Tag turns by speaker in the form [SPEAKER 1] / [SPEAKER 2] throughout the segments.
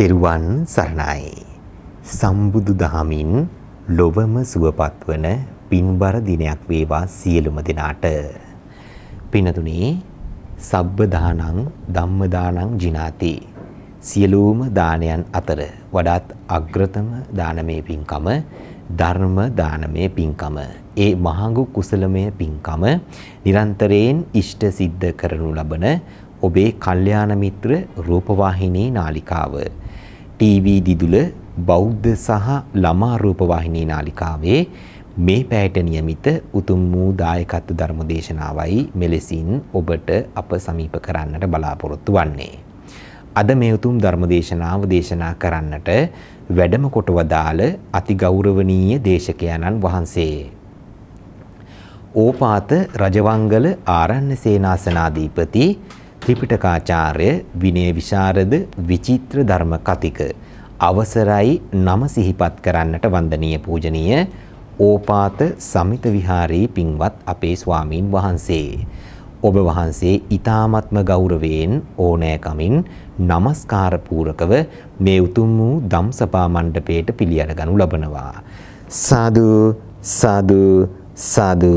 [SPEAKER 1] තෙරුවන් සරණයි. සම්බුදු දහමින් ලොවම සුවපත් වන පින්බර දිනයක් වේවා සියලුම දෙනාට. පිනතුනේ සබ්බ දානං ධම්ම දානං ජිනාති. සියලුම දානයන් අතර වඩාත් අග්‍රතම දානමේ පින්කම ධර්ම දානමේ පින්කම. ඒ මහඟු කුසලමය පින්කම නිරන්තරයෙන් ඉෂ්ට සිද්ධ කරනු ලබන ඔබේ කල්යාණ මිත්‍ර රූපවාහිනී නාලිකාව ටීවී දිදුල බෞද්ධ සහ ළමා රූපවාහිනී නාලිකාවේ මේ පැයට નિયમિત උතුම් වූ දායකත්ව ධර්ම දේශනාවයි මෙලෙසින් ඔබට අප සමීප කරන්නට බලාපොරොත්තු වන්නේ. අද මේ උතුම් ධර්ම දේශනාව දේශනා කරන්නට වැඩම කොට වදාළ අතිගෞරවනීය දේශකයන්න් වහන්සේ ඕපාත රජවංගල ආරණ්‍ය සේනාසනාධිපති ත්‍රිපිටකාචාර්ය විනය විශාරද විචිත්‍ර ධර්ම කතික අවසරයි නම සිහිපත් කරන්නට වන්දනීය පූජනීය ඕපාත සමිත විහාරී පින්වත් අපේ ස්වාමීන් වහන්සේ. ඔබ වහන්සේ ඊ타ත්ම ගෞරවයෙන් ඕනෑකමින් নমස්කාර පූරකව මේ උතුම් වූ ධම්සභා මණ්ඩපයට පිළිඅරගනු ලබනවා. සාදු සාදු සාදු.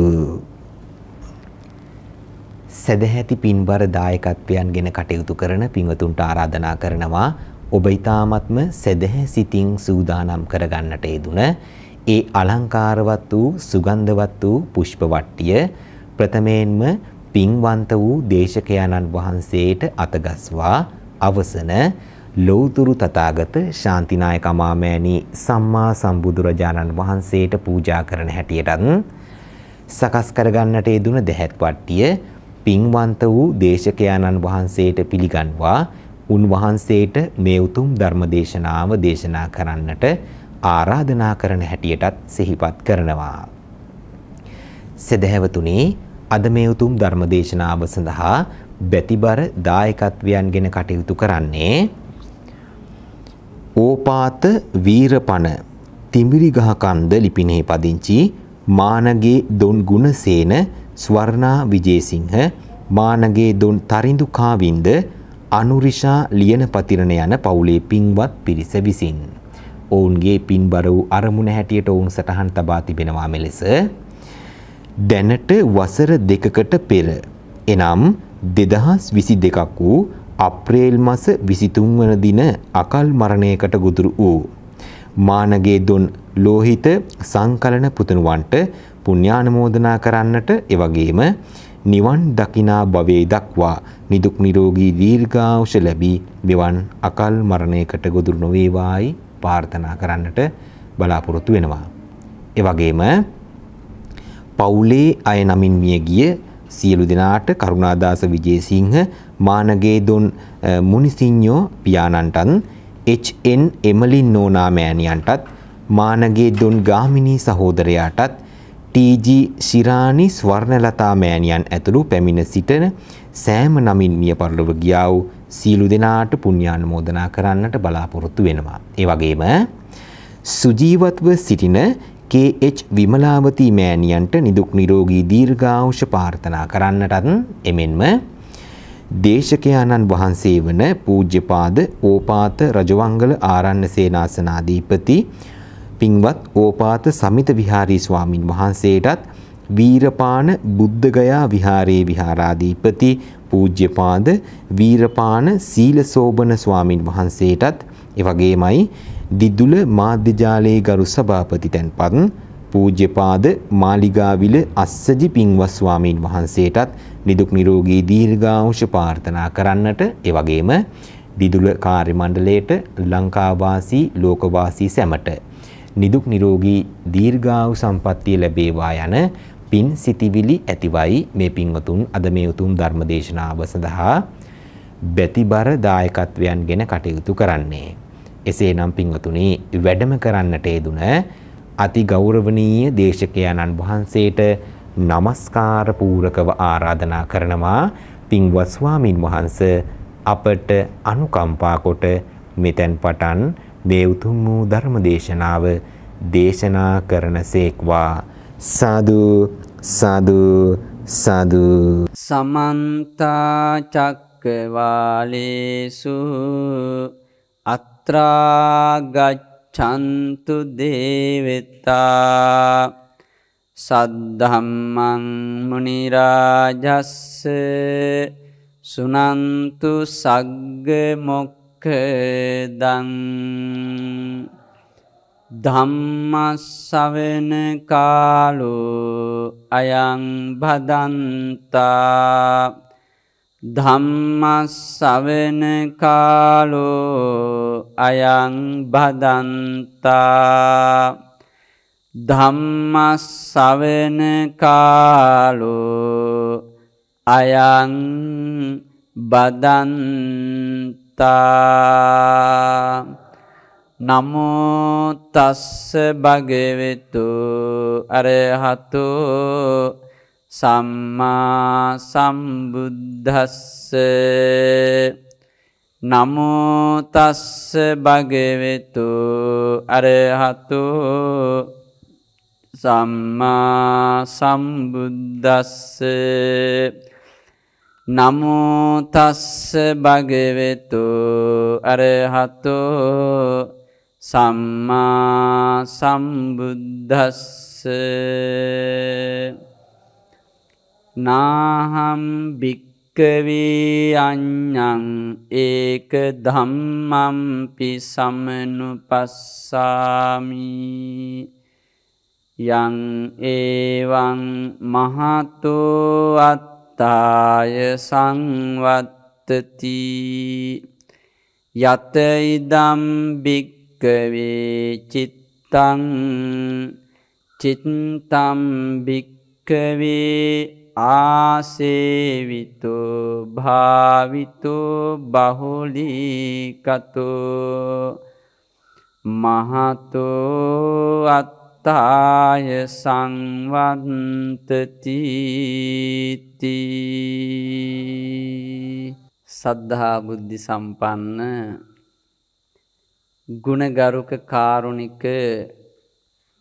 [SPEAKER 1] සදැහැති පින්බර දායකත්වයන් ගෙන කටයුතු කරන පින්වතුන්ට ආරාධනා කරනවා. ඔබ ඊ타මත්ම සදැහැ සිතින් සූදානම් කරගන්නට යෙදුන ඒ අලංකාරවත් වූ සුගන්ධවත් වූ පුෂ්ප වට්ටිය ප්‍රථමයෙන්ම පින්වන්ත වූ දේශකයන්න් වහන්සේට අතගස්වා. අවසන ලෞතුරු තථාගත ශාන්තිනායක අමාමෑණී සම්මා සම්බුදුරජාණන් වහන්සේට පූජා කරන හැටියටත් සකස් කරගන්නට යෙදුන දෙහැත් වට්ටිය පින්වන්ත වූ දේශකයාණන් වහන්සේට පිළිගන්වා උන්වහන්සේට මේ උතුම් ධර්ම දේශනාව දේශනා කරන්නට ආරාධනා කරන හැටියටත් සිහිපත් කරනවා. සදහැවතුනි අද මේ උතුම් ධර්ම දේශනාව සඳහා බැතිබර දායකත්වයන් ගෙන කටයුතු කරන්නේ ඕපාත වීරපණ තිමිරිගහ කන්ද ලිපිනේ පදිංචි මානගේ දොන් ගුණසේන ස්වර්ණා විජේසිංහ මානගේ දොන් තරිඳු කාවින්ද අනුරිෂා ලියන පතිරණ යන පවුලේ පින්වත් පිරිස විසින්. ඔවුන්ගේ පින්බර වූ අරමුණ හැටියට ඔවුන් සටහන් තබා තිබෙනවා මෙලෙස. දැනට වසර දෙකකට පෙර එනම් දෙදහස් විසි දෙකක් වූ අප්‍රේල් මස විසිතුන් වන දින අකල් මරණයකට ගුදුරු වූ මානගේ දොන් ලෝහිත සංකලන පුතනුවන්ට පුණ්‍යානුමෝදනා කරන්නට එවැගේම නිවන් දකිනා භවයේ දක්වා නිදුක් නිරෝගී දීර්ඝායුෂ ලැබී මෙවන් අකල් මරණයකට ගොදුරු නොවේවායි ප්‍රාර්ථනා කරන්නට බලාපොරොත්තු වෙනවා. එවැගේම පවුලේ අය නමින් මිය ගිය සියලු දෙනාට කරුණාදාස විජේසිංහ මානගේ දොන් මුනිසිඤ්ඤෝ පියාණන්ටත් එච්.එන්. එමලින් නෝනා මෑණියන්ටත් මානගේ දොන් ගාමිණී සහෝදරයාටත් ටීජී ශිරානි ස්වර්ණලතා මෑණියන් ඇතුළු පැමිණ සිටන සෑම නමින් මිය පරලොව ගියා වූ සීලු දෙනාට පුණ්‍යානුමෝදනා කරන්නට බලාපොරොත්තු වෙනවා. ඒ වගේම සුජීවත්ව සිටින KH විමලාවතී මෑණියන්ට නිදුක් නිරෝගී දීර්ඝායුෂ ප්‍රාර්ථනා කරන්නටත් එමෙන්ම දේශකයාණන් වහන්සේ වන පූජ්‍යපාද ඕපාත රජවංගල ආරණ්‍ය සේනාසනාධිපති පින්වත් ඕපාත සමිත විහාරී ස්වාමින් වහන්සේටත් වීරපාන බුද්ධගයා විහාරයේ විහාරාධිපති පූජ්‍යපාද වීරපාන සීලසෝබන ස්වාමින් වහන්සේටත් එවැගේමයි දිදුල මාධ්‍යජාලයේ ගරු සභාපති තැන්පත් පූජ්‍යපාද මාලිගාවිල අස්සජි පින්වත් ස්වාමින් වහන්සේටත් නිදුක් නිරෝගී දීර්ඝායුෂ ප්‍රාර්ථනා කරන්නට එවැගේම දිදුල කාර්ය මණ්ඩලයට ලංකාවාසී ලෝකවාසී සැමට නිදුක් නිරෝගී දීර්ඝායු සම්පන්නිය ලැබේවා යන පින් සිතිවිලි ඇතිවයි මේ පින්වතුන් අද මේ උතුම් ධර්ම දේශනාව සඳහා බැතිබර දායකත්වයන් ගෙන කටයුතු කරන්නේ. එසේනම් පින්වතුනි වැඩම කරන්නට යෙදුන අති ගෞරවනීය දේශකයන්න් වහන්සේට নমස්කාර පූරකව ආරාධනා කරනවා. පින්වත් ස්වාමින් වහන්සේ අපට අනුකම්පා කොට මෙතෙන් පටන් මේ උතුම් වූ ධර්ම දේශනාව දේශනා කරන සේක්වා. සාදු සාදු සාදු.
[SPEAKER 2] සමන්ත චක්කවාලේසු අත් අත්‍රාගච්ඡන්තු දේවතා සද්ධම්මං මුනි රාජස්ස සුනන්තු සග්ග මොක්ඛදං ධම්මස්සවෙන කාලෝ අයං භදන්තා ධම්මස්සවෙන කාලෝ අයං භදන්තා ධම්මස්සවෙන කාලෝ අයං බදන්තා. නමෝ තස්ස භගවතු අරහතු සම්මා සම්බුද්දස්ස. නමෝ තස්ස භගවතු අරහතු. සම්මා සම්බුද්දස්ස. නමෝ තස්ස භගවතු අරහතෝ. සම්මා සම්බුද්ධස්ස නාහම් භික්කවේ අඥ්ඥං ඒක ධම්මම්පි සමනුපස්සාමි යං ඒවං මහතෝ අත්තාය සංවත්තති. යත ඉදම් භික්ක භික්කවේ චිත්තං චිත්තම් භික්කවේ ආසේවිතු භාවිතු බහුලිකතු මහතෝ අත්තාය සංවන්තති. සද්ධා බුද්ධි සම්පන්න ගුණගරුක කාරුණික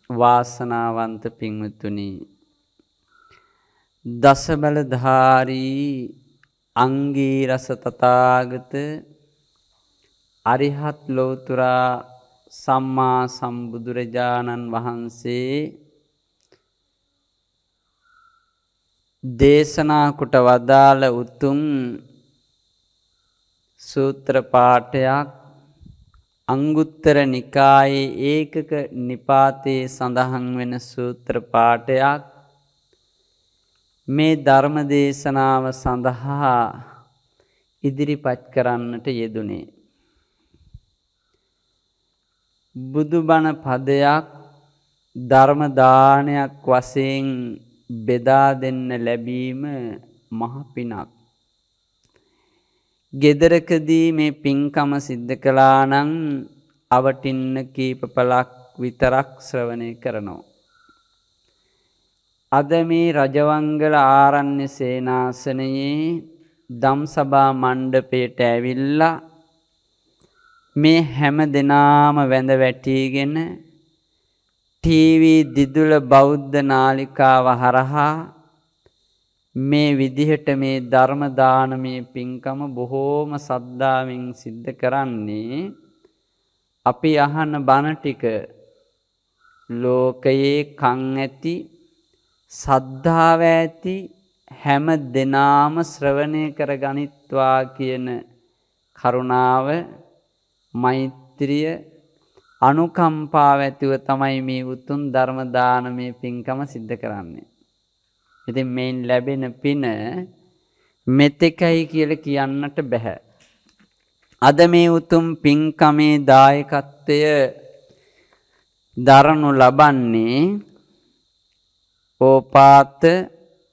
[SPEAKER 2] වාසනාවන්ත පින්වතුනි දසබලධාරී අංගී රස තථාගත අරිහත් ලෝතුරා සම්මා සම්බුදුරජාණන් වහන්සේ දේශනා කොට වදාළ උතුම් සූත්‍ර පාඨයක් අංගුත්තර නිකායේ ඒකක නිපාතයේ සඳහන් වෙන සූත්‍ර පාඨයක් මේ ධර්ම දේශනාව සඳහා ඉදිරිපත් කරන්නට යෙදුනේ බුදුබණ පදයක් ධර්ම දානයක් වශයෙන් බෙදා දෙන්න ලැබීම මහ පිනක් ගෙදරකදී මේ පින්කම සිද්ධ කළා නම් අවටින්න කීප පළක් විතරක් ශ්‍රවණය කරනවා. අද මේ රජවංගල ආරණ්‍ය සේනාසනයේ දම්සභා මණ්ඩපයට ඇවිල්ලා මේ හැම දෙනාම වැඳ වැටීගෙන ටීවී දිදුල බෞද්ධ නාලිකාව හරහා මේ විදිහට මේ ධර්ම දානමේ පින්කම බොහෝම සද්ධාවෙන් සිද්ධ කරන්නේ අපි අහන බණ ටික ලෝකයේ කන් ඇති සද්ධාව ඇති හැම දෙනාම ශ්‍රවණය කර ගනිත්වා කියන කරුණාව මෛත්‍රිය අනුකම්පාව ඇතිව තමයි මේ උතුම් ධර්ම දානමේ පින්කම සිද්ධ කරන්නේ ඉතින් මේන් ලැබෙන පින මෙතෙකයි කියලා කියන්නට බෑ. අද මේ උතුම් පින්කමේ දායකත්වය දරනු ලබන්නේ ඕපාත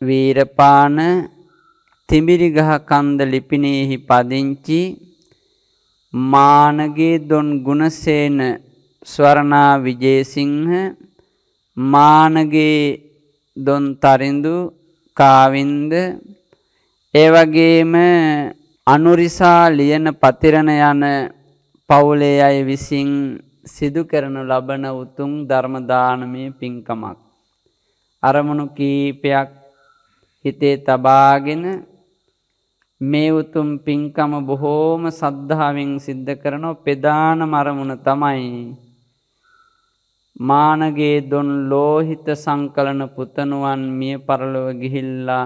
[SPEAKER 2] වීරපාන තිඹිරිගහ කන්ද ලිපිනයෙහි පදිංචි මානගේ දොන් ගුණසේන ස්වර්ණා විජේසිංහ මානගේ දොන් තරිඳු කාවින්ද ඒ වගේම අනුරිසා ලියන පතිරණ යන පවුලේ අය විසින් සිදු කරනු ලබන උතුම් ධර්ම දානමය පින්කමක්. අරමුණු කීපයක් හිතේ තබාගෙන මේ උතුම් පින්කම බොහෝම සද්ධාවෙන් සිද්ධ කරන ප්‍රධාන මරමුණ තමයි මානගේ දොන් ලෝහිත සංකලන පුතනුවන් මිය පරලොව ගිහිල්ලා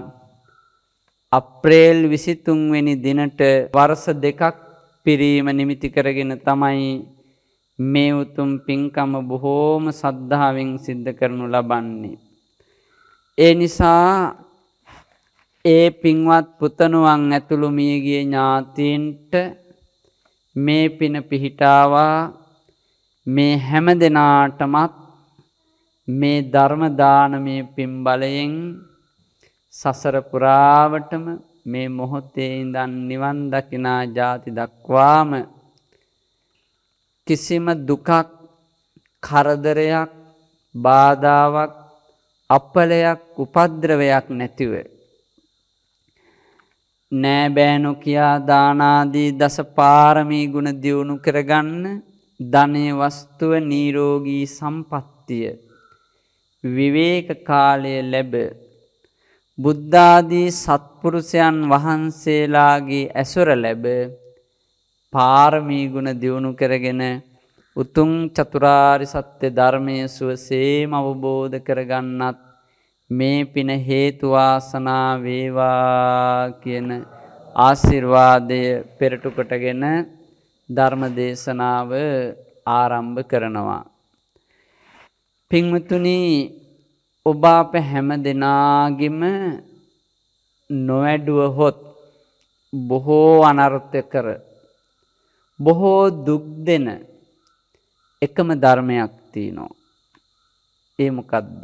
[SPEAKER 2] අප්‍රේල් 23 වෙනි දිනට වර්ෂ දෙකක් පිරීම නිමිති කරගෙන තමයි මේ උතුම් පින්කම බොහෝම සද්ධාවෙන් සිද්ධ කරනු ලබන්නේ. ඒ නිසා ඒ පින්වත් පුතණුවන් ඇතුළු මියගිය ඥාතීන්ට මේ පින පිහිටාවා. මේ හැම දෙනාටමත් මේ ධර්ම දානමය පින් බලයෙන් සසර පුරාවටම මේ මොහොතේ ඉඳන් නිවන් දකිනා ජාති දක්වාම කිසිම දුකක් කරදරයක් බාධාවක් අපලයක් උපද්‍රවයක් නැතිව. නෑ බෑනු කියා දානාදී දස පාරමී ගුණ දියුණු කරගන්න ධනය වස්තුව නීරෝගී සම්පත්තිය. විවේක කාලය ලැබ. බුද්ධාදී සත්පුරුෂයන් වහන්සේලාගේ ඇසුර ලැබ. පාරමී ගුණ දියුණු කරගෙන උතුම් චතුරාරි සත්‍ය ධර්මය සුවසේම අවබෝධ කරගන්නත් මේ පින හේතු වාසනා වේවා කියන ආශිර්වාදය පෙරටු කොටගෙන ධර්ම දේශනාව ආරම්භ කරනවා. පින්වතුනි ඔබ අප හැම දෙනාගෙම නොවැඩුව හොත් බොහෝ අනර්ථ කර බොහෝ දුක් දෙන එකම ධර්මයක් තියෙනවා. ඒ මොකද්ද?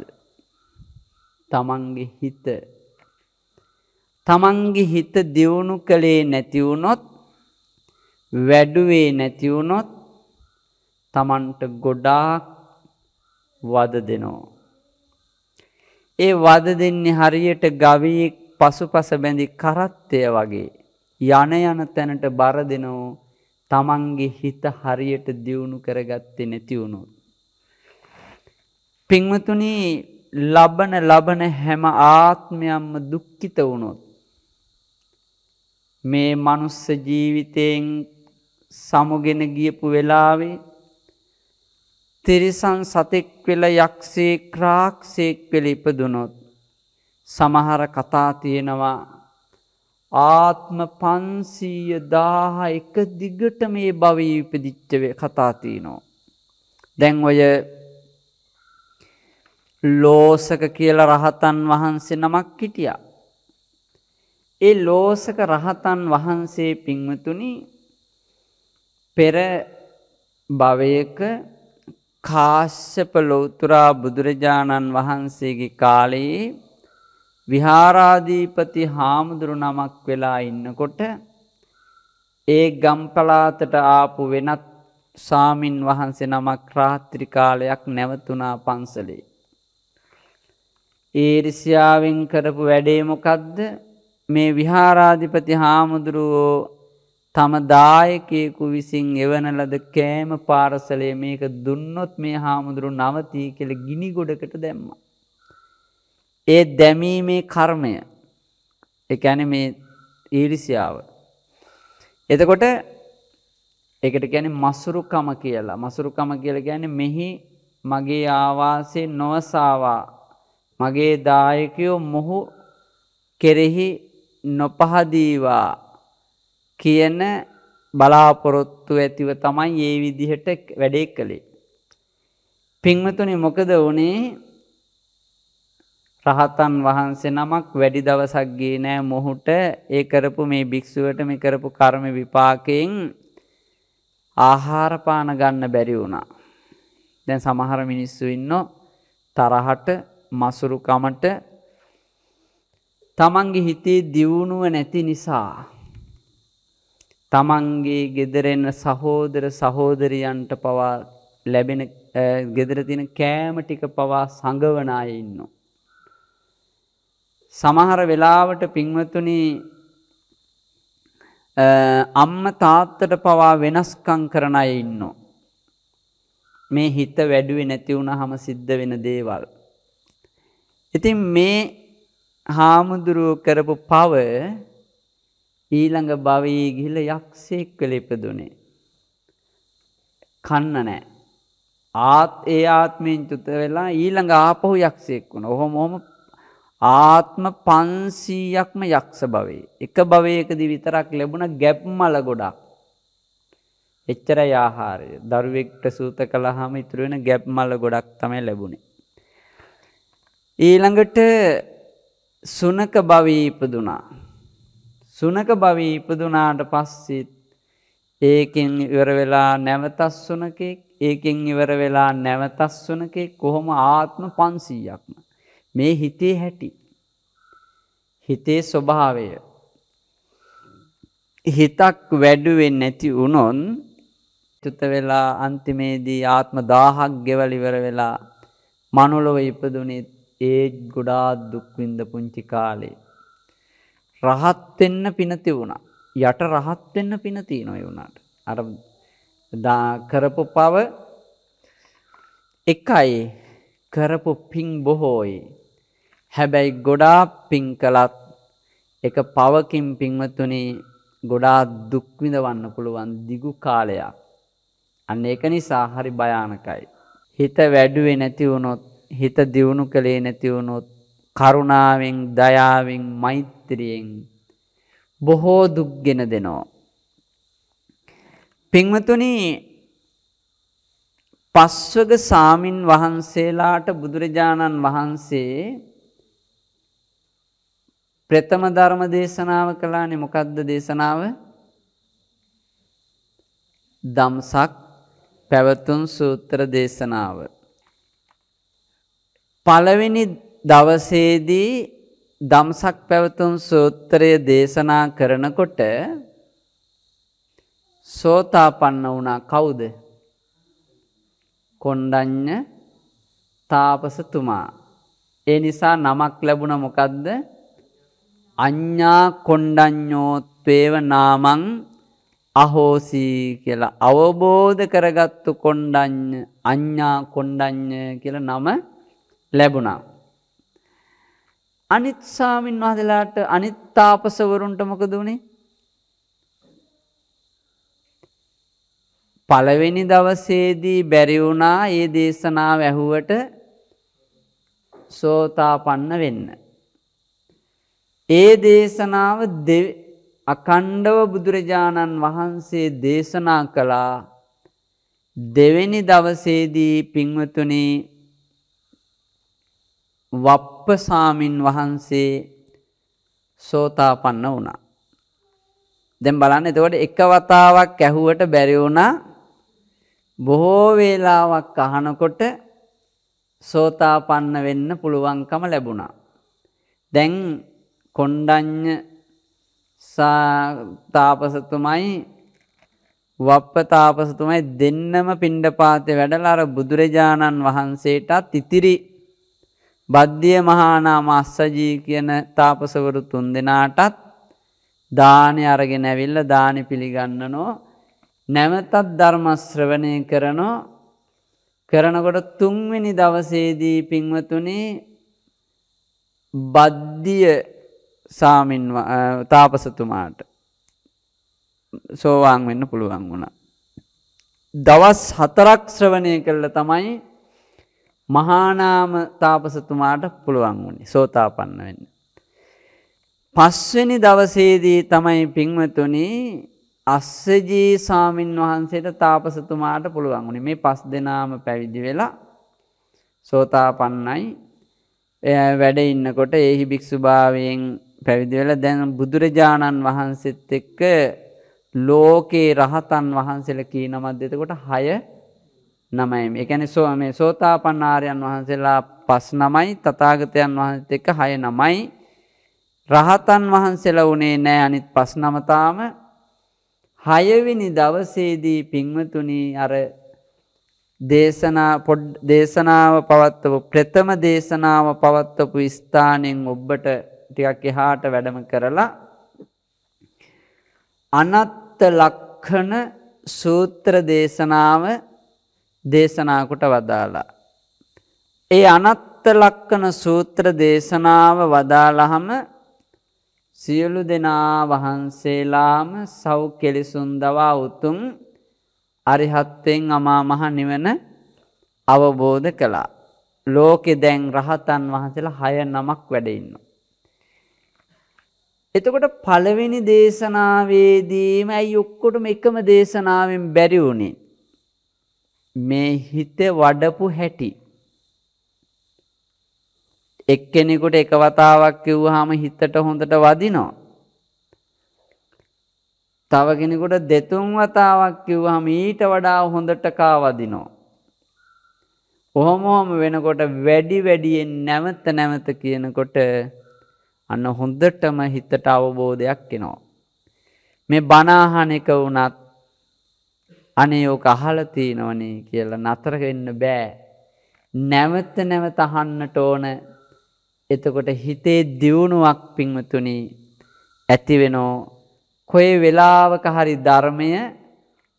[SPEAKER 2] තමන්ගේ හිත තමන්ගේ හිත දියුණු කළේ නැති වුණොත් වැඩුවේ නැති වුණොත් තමන්ට ගොඩාක් වද දෙනවා. ඒ වද දෙන්නේ හරියට ගවයෙක් පසුපස බැඳි කරත්තය වගේ යන යන තැනට බර දෙනෝ තමන්ගේ හිත හරියට දියුණු කරගත්තේ නැති වුණොත්. පින්වතුනි ලබන ලබන හැම ආත්මයක්ම දුක්ඛිත වුණොත් මේ මනුස්ස ජීවිතයෙන් සමුගෙන ගියපු වෙලාවේ තිරිසන් සතෙක් වෙලා යක්ෂයෙක් රාක්ෂයෙක් වෙලා ඉපදුනොත් සමහර කතා තියෙනවා ආත්ම 500 එක දිගට මේ භවයේ ඉපදිච්ච කතා තියෙනවා දැන් ඔය ලෝසක කියලා රහතන් වහන්සේ නමක් හිටියා. ඒ ලෝසක රහතන් වහන්සේ පින්වතුනි පෙර භවයක කාශ්‍යප ලෞතුරා බුදුරජාණන් වහන්සේගේ කාලයේ විහාරාධීපති හාමුදුරු නමක් වෙලා ඉන්නකොට ඒ ගම්පලාතට ආපු වෙනත් සාමින් වහන්සේ නමක් රාත්‍රි කාලයක් නැවතුණා පන්සලේ. ඊර්ෂ්‍යාවෙන් කරපු වැඩේ මොකද්ද? මේ විහාරාධිපති හාමුදුරුවෝ තම දායකයෙකු විසින් එවන ලද කෑම පාරසලේ මේක දුන්නොත් මේ හාමුදුරු නවතී කියලා ගිනි ගොඩකට දැම්මා. ඒ දැමීමේ කර්මය ඒ කියන්නේ මේ ඊර්ෂ්‍යාව. එතකොට ඒකට කියන්නේ මසුරුකම කියලා. මසුරුකම කියලා කියන්නේ මෙහි මගේ ආවාසයේ නොවසාවා මගේ දායකයෝ මොහු කෙරෙහි නොපහදීවා කියන බලාපොරොත්තු ඇතිව තමයි ඒ විදිහට වැඩේ කළේ. පින්වතුනි මොකද වුණේ? රහතන් වහන්සේ නමක් වැඩි දවසක් ගියේ නෑ මොහුට ඒ කරපු මේ භික්ෂුවට මේ කරපු කර්ම විපාකයෙන් ආහාර පාන ගන්න බැරි වුණා. දැන් සමහර මිනිස්සු ඉන්නෝ තරහට මසුරුකමට තමන්ගේ හිතේ දියුණුව නැති නිසා තමන්ගේ ගෙදරෙන සහෝදර සහෝදරියන්ට පවා ලැබෙන ගෙදර තියෙන කෑම ටික පවා සංගවන අය ඉන්නවා. සමහර වෙලාවට පින්වතුනි අම්ම තාත්තට පවා වෙනස්කම් කරන අය ඉන්නවා. මේ හිත වැඩුවේ නැති වුණාම සිද්ධ වෙන දේවල්. ඉතින් මේ හාමුදුරුව කරපු පව ඊළඟ භවයේ ගිහිල්ලා යක්ෂයෙක් වෙලා ඉපදුනේ. කන්න නැහැ. ආත් ඒ ආත්මයෙන් චුත වෙලා ඊළඟ ආපහු යක්ෂයෙක් වුණා. ඔහොම ඔහොම ආත්ම 500ක්ම යක්ෂ භවයේ. එක භවයකදී විතරක් ලැබුණ ගැප් මල ගොඩක්. එච්චරයි ආහාරය. දරුවෙක්ට සූත කළාම ඉතුරු වෙන ගැප් මල ගොඩක් තමයි ලැබුණේ. ඊළඟට සුනක භවයේ ඉපදුනා. සුනක භවයේ ඉපදුනාට පස්සේ ඒකෙන් ඉවර වෙලා නැවතත් සුනකෙක් ඒකෙන් ඉවර වෙලා නැවතත් සුනකෙක් කොහොම ආත්ම 500ක්ම මේ හිතේ හැටි හිතේ ස්වභාවය. හිතක් වැඩුවෙන් නැති වුණොත් චුත වෙලා අන්තිමේදී ආත්ම 1000ක් ගෙවල ඉවර වෙලා මනුලොව ඉපදුනේ ඒ ගොඩාක් දුක් විඳ පුංචි කාලේ. රහත් වෙන්න පින තිබුණා යට රහත් වෙන්න පින තියෙනවා ඒ උනාට අර කරපු පව එකයි කරපු පින් බොහෝයි. හැබැයි ගොඩාක් පින් කළත් එක පවකින් පින්වතුනි ගොඩාක් දුක් විඳවන්න පුළුවන් දිගු කාලයක්. අන්න ඒක නිසා හරි භයානකයි. හිත වැඩුවේ නැති වුණොත් හිත දියුණු කළේ නැති වුණොත් කරුණාවෙන් දයාවෙන් මෛත්‍රියෙන් බොහෝ දුක්ගෙන දෙනවා. පින්වතුනි පස්වග සාමින් වහන්සේලාට බුදුරජාණන් වහන්සේ ප්‍රථම ධර්ම දේශනාව කළානේ මොකද්ද දේශනාව? දම්සක් පැවතුම් සූත්‍ර දේශනාව. පළවෙනි දවසේදී දම්සක් පැවතුම් සූත්‍රය දේශනා කරනකොට සෝතාපන්න වුණා කවුද? කොණ්ඩඤ්ඤ තාපසතුමා. ඒ නිසා නමක් ලැබුණ මොකද්ද? අඤ්ඤා කොණ්ඩඤ්ඤෝත්වේව නාමං අහෝසී කියලා අවබෝධ කරගත්තු කොණ්ඩඤ්ඤ අඤ්ඤා කොණ්ඩඤ්ඤ කියලා නම ලැබුණා. අනිත් ස්වාමින් වහන්සේලාට අනිත් තාපසවරුන්ට මොකද උනේ? පළවෙනි දවසේදී බැරි වුණා ඒ දේශනාව ඇහුවට සෝතාපන්න වෙන්න. ඒ දේශනාව අකණ්ඩව බුදුරජාණන් වහන්සේ දේශනා කළා දෙවෙනි දවසේදී පින්වතුනි වප්පසාමින් වහන්සේ සෝතාපන්න වුණා. දැන් බලන්න එතකොට එක වතාවක් ඇහුවට බැරි වුණා බොහෝ වේලාවක් අහනකොට සෝතාපන්න වෙන්න පුළුවන්කම ලැබුණා. දැන් කොණ්ඩඤ්ඤ තාපසතුමයි වප්ප තාපසතුමයි දෙන්නම පිණ්ඩපාතේ වැඩලා අර බුදුරජාණන් වහන්සේටත් ඉතිරි. බද්ධිය මහානාම අස්සජී කියන තාපසවරු තුන් දෙනාටත් දානි අරගෙන ඇවිල්ලා දානි පිළිගන්නනෝ. නැවතත් ධර්ම ශ්‍රවණය කරනෝ. කරනකොට තුන්වෙනි දවසේදී පින්වතුනි බද්ධිය සාමින් තාපසතුමාට සෝවාන් වෙන්න පුළුවන් වුණා. දවස් හතරක් ශ්‍රවණය කළා තමයි මහානාම තාපසතුමාට පුළුවන් වුණේ සෝතාපන්න වෙන්න. පස්වෙනි දවසේදී තමයි පින්වතුනි අස්සජී සාමින් වහන්සේට තාපසතුමාට පුළුවන් වුණේ මේ පස් දෙනාම පැවිදි වෙලා සෝතාපන්නයි වැඩ ඉන්නකොට ඒහි භික්ෂුභාවයෙන් පැවිදි වෙලා දැන් බුදුරජාණන් වහන්සේත් එක්ක ලෝකේ රහතන් වහන්සේලා කී නමක්ද එතකොට 6 නමයි. ඒ කියන්නේ සෝ මේ සෝතාපන්න ආර්යයන් වහන්සේලා පස් නමයි තථාගතයන් වහන්සේත් එක්ක 6 නමයි. රහතන් වහන්සේලා උනේ නෑ අනිත් පස් නම තාම. හයවෙනි දවසේදී පින්වතුනි අර දේශනා පොඩ් දේශනාව පවත්වපු ප්‍රථම දේශනාව පවත්වපු ස්ථානෙන් ඔබට ටිකක් එහාට වැඩම කරලා අනත්ත ලක්ෂණ සූත්‍ර දේශනාව දේශනා කොට වදාලා. ඒ අනත්ත ලක්කන සූත්‍ර දේශනාව වදාළහම සියලු දෙනා වහන්සේලාම සව් කෙලිසුන් දවා උතුම් අරිහත්වෙන් අමා මහ නිවන අවබෝධ කළා. ලෝකෙ දැන් රහතන් වහන්සේලා හය නමක් වැඩ ඉන්නවා. එතකොට පළවෙනි දේශනාවේදීම ඇයි ඔක්කොටම එකම දේශනාවෙන් බැරි වුණේ? මේ හිත වඩපු හැටි. එක්කෙනෙකුට එක වතාවක් කිව්වහම හිතට හොඳට වදිනවා. තව කෙනෙකුට දෙතුන් වතාවක් කිව්වහම ඊට වඩා හොඳට කා වදිනවා. කොහොම වෙනකොට වැඩි වැඩියෙන් නැවත නැවත කියනකොට අන්න හොඳටම හිතට අවබෝධයක් එනවා. මේ බනාහන එක වුණත් අනේ ඕක අහලා තියෙනවනේ කියලා නතර වෙන්න බෑ. නැවත නැවත අහන්නට ඕන. එතකොට හිතේ දියුණුවක් පින්වතුනි ඇති වෙනෝ. කොයි වෙලාවක හරි ධර්මය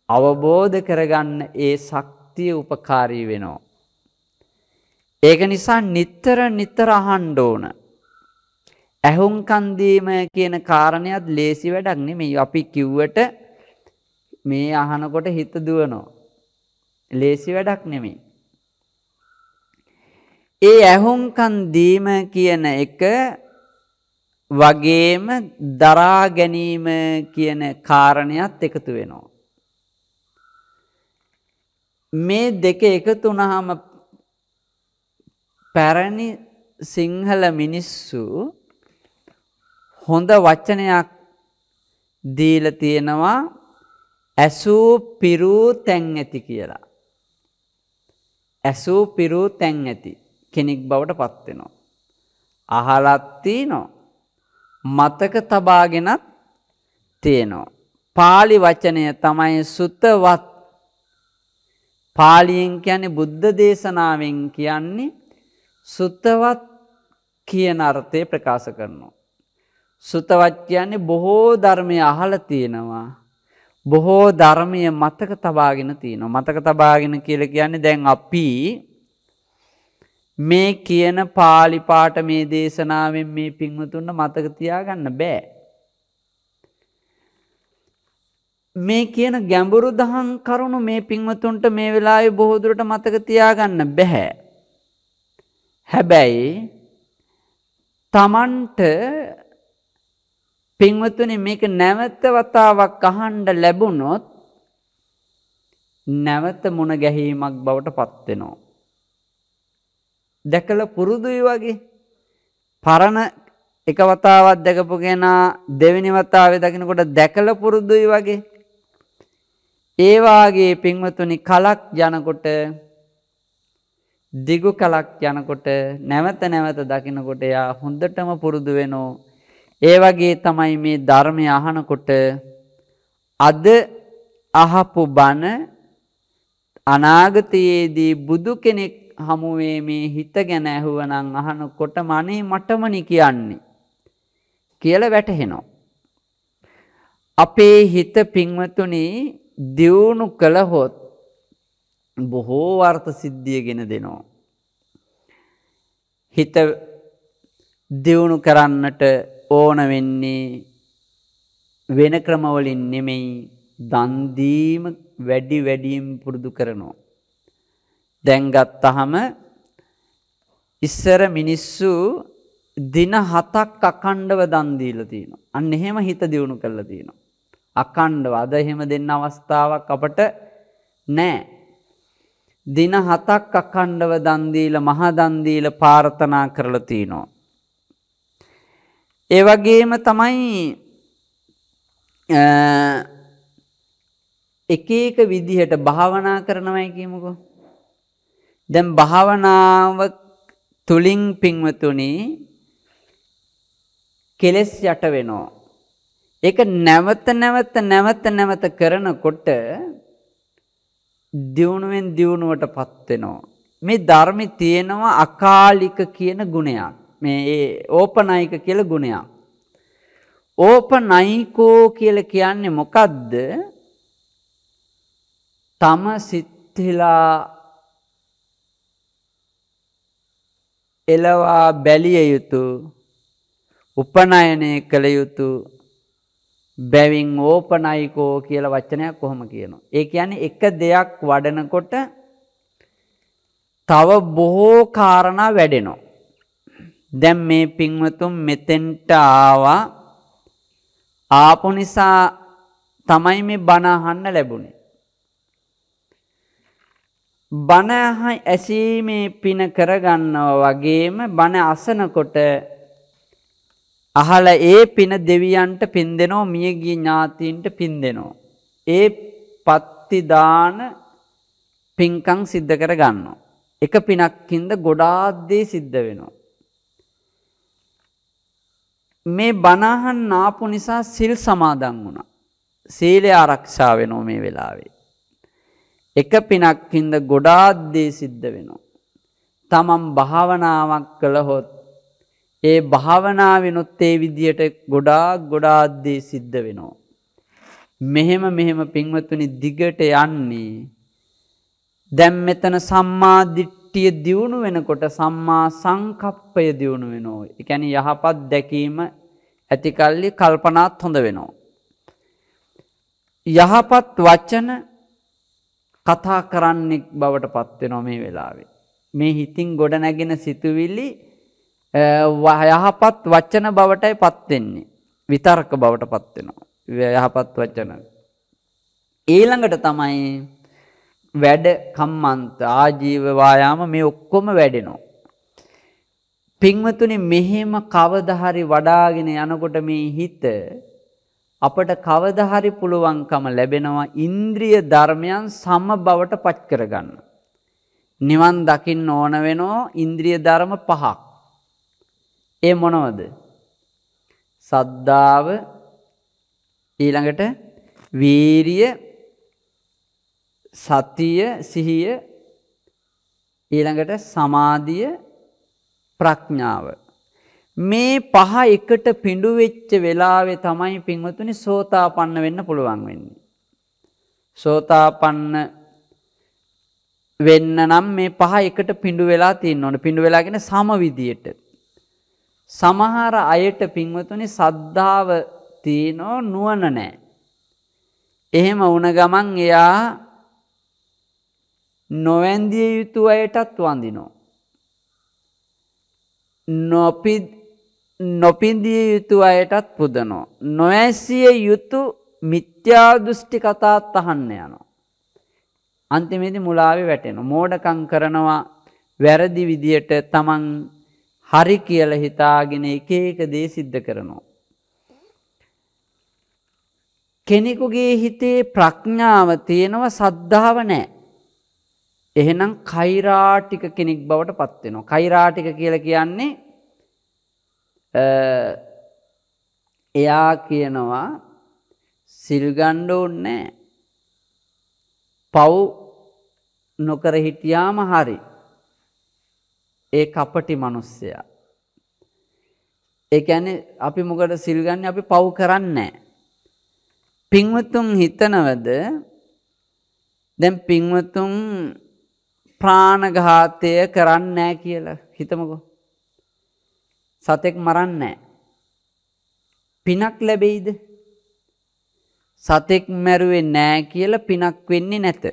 [SPEAKER 2] අවබෝධ කරගන්න ඒ ශක්තිය උපකාරී වෙනවා. ඒක නිසා නිතර නිතර අහන්න ඕන. ඇහුම්කන් දීම කියන කාරණයක් ලේසි වැඩක් නෙමෙයි. අපි කිව්වට මේ අහනකොට හිත දුවනවා. ලේසි වැඩක් නෙමෙයි. ඒ ඇහුම්කන් දීම කියන එක වගේම දරා ගැනීම කියන කාරණයක් එකතු වෙනවා. මේ දෙක එකතු වුණාම පැරණි සිංහල මිනිස්සු හොඳ වචනයක් දීලා තියෙනවා ඇසූ පිරූ තැන් ඇති කියලා. ඇසූ පිරූ තැන් ඇති කෙනෙක් බවට පත් වෙනවා. අහලත් තිනෝ මතක තබාගෙනත් තියෙනවා. පාලි වචනය තමයි සුතවත් පාලියෙන් කියන්නේ බුද්ධ දේශනාවෙන් කියන්නේ සුතවත් කියන අර්ථය ප්‍රකාශ කරනවා. සුතවත් කියන්නේ බොහෝ ධර්මය අහලා තියෙනවා. බොහෝ ධර්මය මතක තබාගෙන තියෙනවා. මතක තබාගෙන කියලා කියන්නේ දැන් අපි මේ කියන pāli පාඨ මේ දේශනාවෙන් මේ පින්වතුන්ට මතක තියාගන්න බෑ. මේ කියන ගැඹුරු දහම් කරුණු මේ පින්වතුන්ට මේ වෙලාවේ බොහෝ දුරට මතක තියාගන්න බෑ. හැබැයි තමන්ට පින්වතුනි මේක නැවත වතාවක් අහන්න ලැබුණොත් නැවත මුණ ගැහිමක් බවට පත් වෙනවා. දැකලා පුරුදුයි වගේ. පරණ එක වතාවක් දැකපු කෙනා දෙවෙනි වතාවේ දකිනකොට දැකලා පුරුදුයි වගේ. ඒ වාගේ පින්වතුනි කලක් යනකොට දිගු කලක් යනකොට නැවත නැවත දකිනකොට එයා හොඳටම පුරුදු වෙනෝ ඒ වගේ තමයි මේ ධර්මය අහනකොට අද අහපු බණ අනාගතයේදී බුදු කෙනෙක් හමුවේ මේ හිත ගැන ඇහුවනම් අහනකොට මනේ මටමනි කියන්නේ කියලා වැටහෙනවා. අපේ හිත පින්වතුනි දියුණු කළහොත් බොහෝ අර්ථ සිද්ධියගෙන දෙනවා. හිත දියුණු කරන්නට ඕන වෙන්නේ වෙන ක්‍රමවලින් නෙමෙයි දන් දීම වැඩි වැඩියෙන් පුරුදු කරනවා. දැන් ගත්තහම ඉස්සර මිනිස්සු දින 7ක් අකණ්ඩව දන් දීලා තියෙනවා. අන්න එහෙම හිත දියුණු කරලා තියෙනවා. අකණ්ඩව අද එහෙම දෙන්න අවස්ථාවක් අපට නැහැ. දින 7ක් අකණ්ඩව දන් දීලා මහා දන් දීලා ප්‍රාර්ථනා කරලා තිනවා. ඒ වගේම තමයි එක එක විදිහට භාවනා කරනවයි කියමුකෝ. දැන් භාවනාව තුලින් පින්වතුනි කෙලස් යට වෙනවා. ඒක නැවත නැවත නැවත නැවත කරනකොට දියුණුවෙන් දියුණුවටපත් වෙනවා. මේ ධර්මයේ තියෙනවා අකාලික කියන ගුණයක්. මේ ඕපනයික කියලා ගුණයක්. ඕපනයිකෝ කියලා කියන්නේ මොකද්ද? තම සිත්හිලා එලවා බැලිය යුතු උපනයනය කළ යුතු බැවින් ඕපනයිකෝ කියල වචනයක් කොහොම කියනවා. ඒ කියන්නේ එක දෙයක් වඩනකොට තව බොහෝ කාරණා වැඩෙනවා. දැන් මේ පින්වතුන් මෙතෙන්ට ආවා ආපු නිසා තමයි මේ බණ අහන්න ලැබුණේ. බණ ඇසීමේ පින කරගන්නව වගේම බණ අසනකොට අහල ඒ පින දෙවියන්ට පින් දෙනෝ මියගිය ඥාතීන්ට පින් දෙනෝ. ඒ පත්තිදාන පින්කං සිද්ධ කර ගන්නවා. එක පිනක්කින්ද ගොඩාත්දේ සිද්ධ වෙනවා. මේ බණහන් නාපු නිසා සිල් සමාදන් වුණා. සීලය ආරක්ෂා වෙනෝ මේ වෙලාවේ. එක පිනක්හින්ද ගොඩාත්දේ සිද්ධ වෙනවා. තමන් භාවනාවක් කළහොත් ඒ භාවනාවෙනොත් ඒ විදියට ගොඩාක් ගොඩාත්දේ සිද්ධ වෙනවා. මෙහෙම මෙහෙම පින්වතුනි දිගට යන්නේ දැම් මෙතන සම්මාදිට්ටිය දියුණු වෙනකොට සම්මා සංකප්පය දියුණු වෙනෝ. එකැන යහපත් දැකීම ඇතිකල්ලි කල්පනාත් හොඳ වෙනවා. යහපත් වච්චන කතා කරන්නෙක් බවට පත්වෙනවා මේ වෙලාවේ. මේ හිතින් ගොඩ නැගෙන සිතුවිල්ලි යහපත් වච්චන බවටයි පත්වෙන්නේ. විතර්ක බවට පත්වෙනවා. යහපත් වච්චන. ඊළඟට තමයි වැඩ කම්මන්ත ආජීව වායාම මේ ඔක්කොම වැඩෙනවා. පින්වතුනි මෙහෙම කවදහරි වඩාගෙන යනකොට මේ හිත අපට කවදහරි පුළුවන්කම ලැබෙනවා ඉන්ද්‍රිය ධර්මයන් සම බවට පච් කරගන්න. නිවන් දකින්න ඕන වෙනෝ ඉන්ද්‍රිය ධර්ම පහක්. ඒ මොනවද? සද්ධාව ඊළඟට වීරිය සතිය සිහිය ඊළඟට සමාධිය ප්‍රඥාව මේ පහ එකට පිඩු වෙච්ච වෙලාවේ තමයි පින්වතුනි සෝතාපන්න වෙන්න පුළුවන් වෙන්නේ. සෝතාපන්න වෙන්න නම් මේ පහ එකට පිඩු වෙලා තියෙන්න ඕන. පිඩු වෙලාගෙන සම විදියට. සමහර අයට පින්වතුනි සද්ධාව තියෙනෝ නුවණ නැහැ. එහෙම වුණ ගමන් එයා නොවැන්දිය යුතු අයටත් වඳිනවා. නොපිත් නොපින්දිය යුතු අයටත් පුදනෝ. නොඇසිය යුතු මිත්‍යාදෘෂ්ටි කතාත් අහන්න යනවා. අන්තිමේදි මුලාවේ වැටෙන. මෝඩකං කරනවා වැරදි විදියට තමන් හරි කියල හිතාගෙන එක ඒක දේ සිද්ධ කරනවා. කෙනෙකුගේ හිතේ ප්‍රඥාව තියෙනව සද්ධාව නෑ. එහෙනම් කෛරාටික කෙනෙක් බවට පත්වෙනවා. කෛරාටික කියල කියන්නේ එයා කියනවා සිල්ගණ්ඩ ඕන්නෑ පව් නොකර හිටියාම හරි ඒ කපටි මනුස්සයා. ඒඇන අපි මොකට සිල්ගන්න අපි පව් කරන්නේ. පින්වතුන් හිතනවද දැන් පින්වතුන් ප්‍රාණඝාතය කරන්නෑ කියලා හිතමකෝ. සතෙක් මරන්නේ පිනක් ලැබෙයිද? සතෙක් මැරුවේ නෑ කියලා පිනක් වෙන්නේ නැත.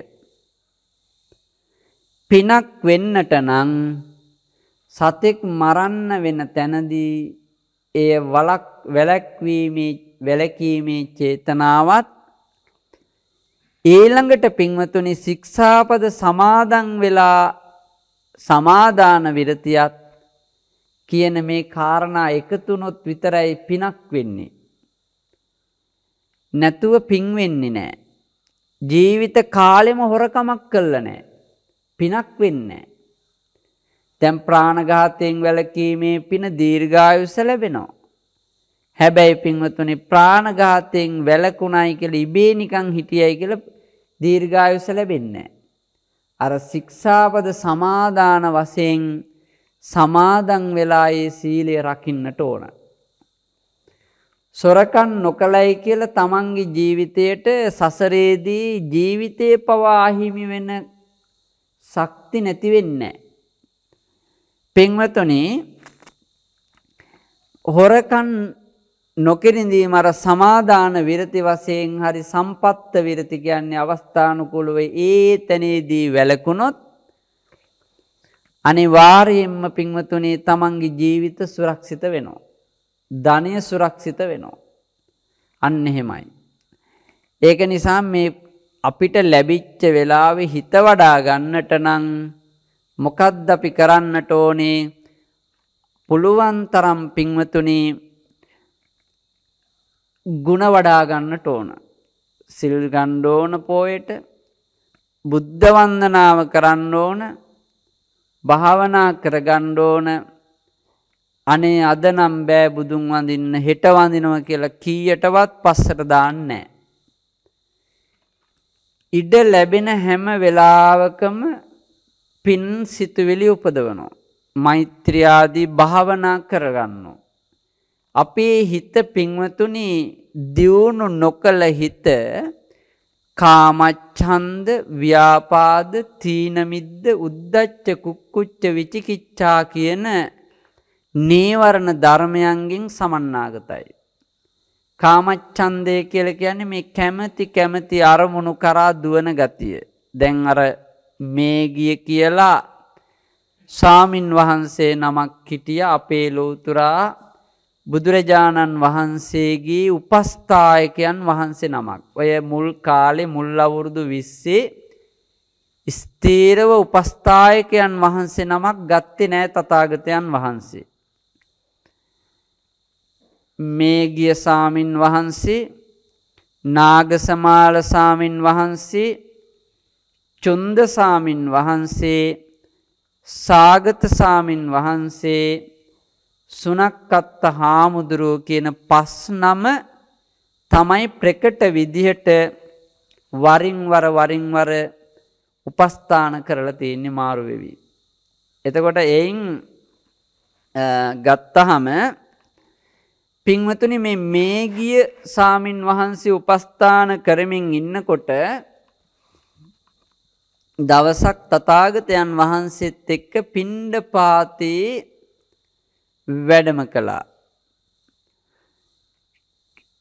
[SPEAKER 2] පිනක් වෙන්නට නම් සතෙක් මරන්න වෙන තැනදී එය වලක් වැලැක්වීමේ වැලකීමේ චේතනාවත් ඊළඟට පින්වතුනි ශික්ෂාපද සමාදන් වෙලා සමාදාන විරතියත් කියන මේ කාරණා එකතුනොත් විතරයි පිනක් වෙන්නේ. නැතුව පින් වෙන්නේ නෑ. ජීවිත කාලෙම හොරකමක් කල්ල නෑ. පිනක් වෙන්නේ. තැම් ප්‍රාණඝාතයෙන් වැලකීමේ පින දීර්ඝායුස ලැබෙනවා. හැබැයි පින්වතුනි ප්‍රාණඝාතයෙන් වැලකුණයි කියල ඉබේ නිකං හිටියයි කියල දීර්ඝායුස ලැබෙන්නේ. අර ශික්ෂාපද සමාධාන වසයෙන් සමාදන් වෙලා ඒ සීලය රකින්නට ඕන. සොරකන් නොකලයි කියල තමන්ගේ ජීවිතයට සසරේදී ජීවිතය පවා අහිමි වෙන සක්ති නැතිවෙන්න. පෙන්වතොනේ හොරකන් නොකිරිඳීම අර සමාදාන විරති වශයෙන් හරි සම්පත්ත විරති කියන්නේ අවස්ථානුකූලව ඒ තැනේදී වැළකුණොත් අනිවාර්යයෙන්ම පින්වතුනි තමන්ගේ ජීවිත සුරක්ෂිත වෙනවා. ධනය සුරක්ෂිත වෙනවා. අන්න එහෙමයි. ඒක නිසා මේ අපිට ලැබිච්ච වෙලාවේ හිත වඩා ගන්නට නම් මොකද්ද අපි කරන්නට ඕනේ? පුළුවන් තරම් පින්වතුනි ಗುಣ වඩා ගන්නට ඕන. සිල් ගන්න ඕන පොයට බුද්ධ වන්දනාව කරන්න ඕන භාවනා කරගන්න ඕන අනේ අද නම් බෑ බුදුන් වඳින්න හෙට වඳිනවා කියලා කීයටවත් පස්සට දාන්නේ ඉඩ ලැබෙන හැම වෙලාවකම පින් සිතුවිලි උපදවනවා. මෛත්‍රියාදී භාවනා කරගන්නවා. අපේ හිත පින්වතුනි දියුණු නොකළ හිත කාමච්ඡන්ද ව්‍යාපාද තීනමිද්ද උද්දච්ච කුක්කුච්ච විචිකිච්ඡා කියන නීවරණ ධර්මයන්ගෙන් සමන්නාගතයි. කාමච්ඡන්දය කියලා කියන්නේ මේ කැමැති කැමැති අරමුණු කරා දුවන ගතිය. දැන් අර මේ ගිය කියලා ස්වාමින් වහන්සේ නමක් හිටිය අපේ ලෝතුරා බුදුරජාණන් වහන්සේගේ උපස්ථායකයන් වහන්සේ නමක්. ඔය මුල් කාලේ මුල් අවුරුදු 20 ස්ථීරව උපස්ථායකයන් වහන්සේ නමක් ගත්තේ නෑ තථාගතයන් වහන්සේ. මේ ගිය සාමින් වහන්සේ නාගසමාල සාමින් වහන්සේ චුන්ද සාමින් වහන්සේ සාගත සාමින් වහන්සේ සුනක්කත්ත හාමුදුරුව කියන පස් නම තමයි ප්‍රකට විදිහට වරින් වර වරින් වර උපස්ථාන කරලා තියෙන්නේ මාරු වෙවි. එතකොට එයින් ගත්තහම පින්වතුනි මේ මේ ගිය සාමින් වහන්සේ උපස්ථාන කරමින් ඉන්නකොට දවසක් තථාගතයන් වහන්සේත් එක්ක පිණ්ඩපාතේ වැඩම කළා.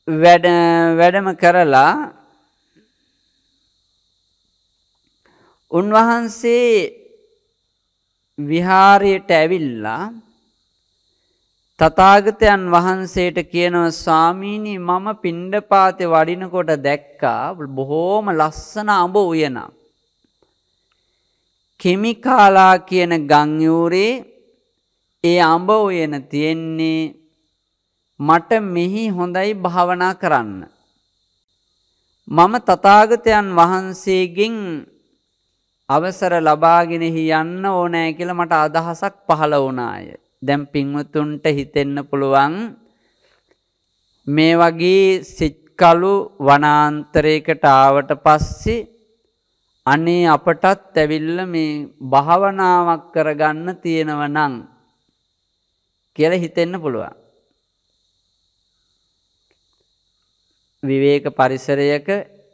[SPEAKER 2] වැඩ වැඩම කරලා උන්වහන්සේ විහාරයට ඇවිල්ලා තථාගතයන් වහන්සේට කියනවා ස්වාමීනි මම පිණ්ඩපාතේ වඩිනකොට දැක්කා බොහෝම ලස්සන අඹ උයනක්. කෙමිකාලා කියන ගංයූරේ ඒ අඹ උයන තියෙන්නේ මට මෙහි හොඳයි භාවනා කරන්න. මම තථාගතයන් වහන්සේගෙන් අවසර ලබාගෙනහි යන්න ඕනෑ කියලා මට අදහසක් පහළ වුණාය. දැන් පින්වතුන්ට හිතෙන්න පුළුවන් මේ වගේ සිත්කලු වනාන්තරයකට ආවට පස්සේ අනේ අපටත් ඇවිල්ල මේ භාවනාවක් කරගන්න තියෙනව නම් කියලා හිතෙන්න පුළුවන්. විවේක පරිසරයක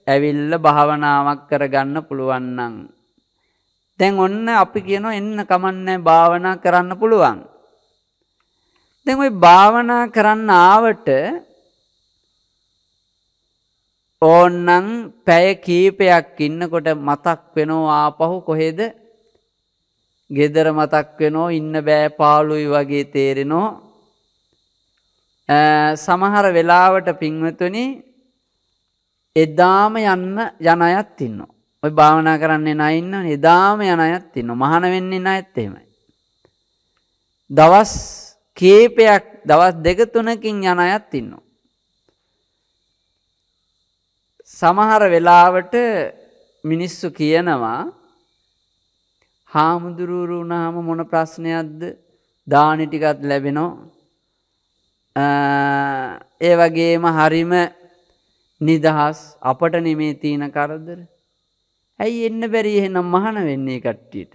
[SPEAKER 2] ඇවිල්ල භාවනාවක් කරගන්න පුළුවන් නම් දැන් ඔන්න අපි කියනවා එන්න කමන්නේ භාවනා කරන්න පුළුවන්. දැන් ওই භාවනා කරන්න ආවට ඕන්නම් පැය කීපයක් ඉන්නකොට මතක් වෙනවා ආපහු කොහෙද? ගෙදර මතක් වෙනෝ ඉන්න බෑ පාළුයි වගේ තේරෙනෝ. සමහර වෙලාවට පින්වතුනි එදාම යන්න යන අයත් ඉන්නවා. ඔය භාවනා කරන්නේ නැ ඉන්නවනේ එදාම යන අයත් ඉන්නවා. මහාන වෙන්නේ නැත් එහෙමයි. දවස් කීපයක් දවස් දෙක තුනකින් යන අයත් ඉන්නවා. සමහර වෙලාවට මිනිස්සු කියනවා හාමුදුරුවරු වුණාම මොන ප්‍රශ්නයක්ද? දානි ටිකක් ලැබෙනවා. ඒ වගේම හරිම නිදහස් අපට නෙමේ තියෙන කරදර. ඇයි එන්න බැරි? එහෙනම් මහාන වෙන්නේ කට්ටියට.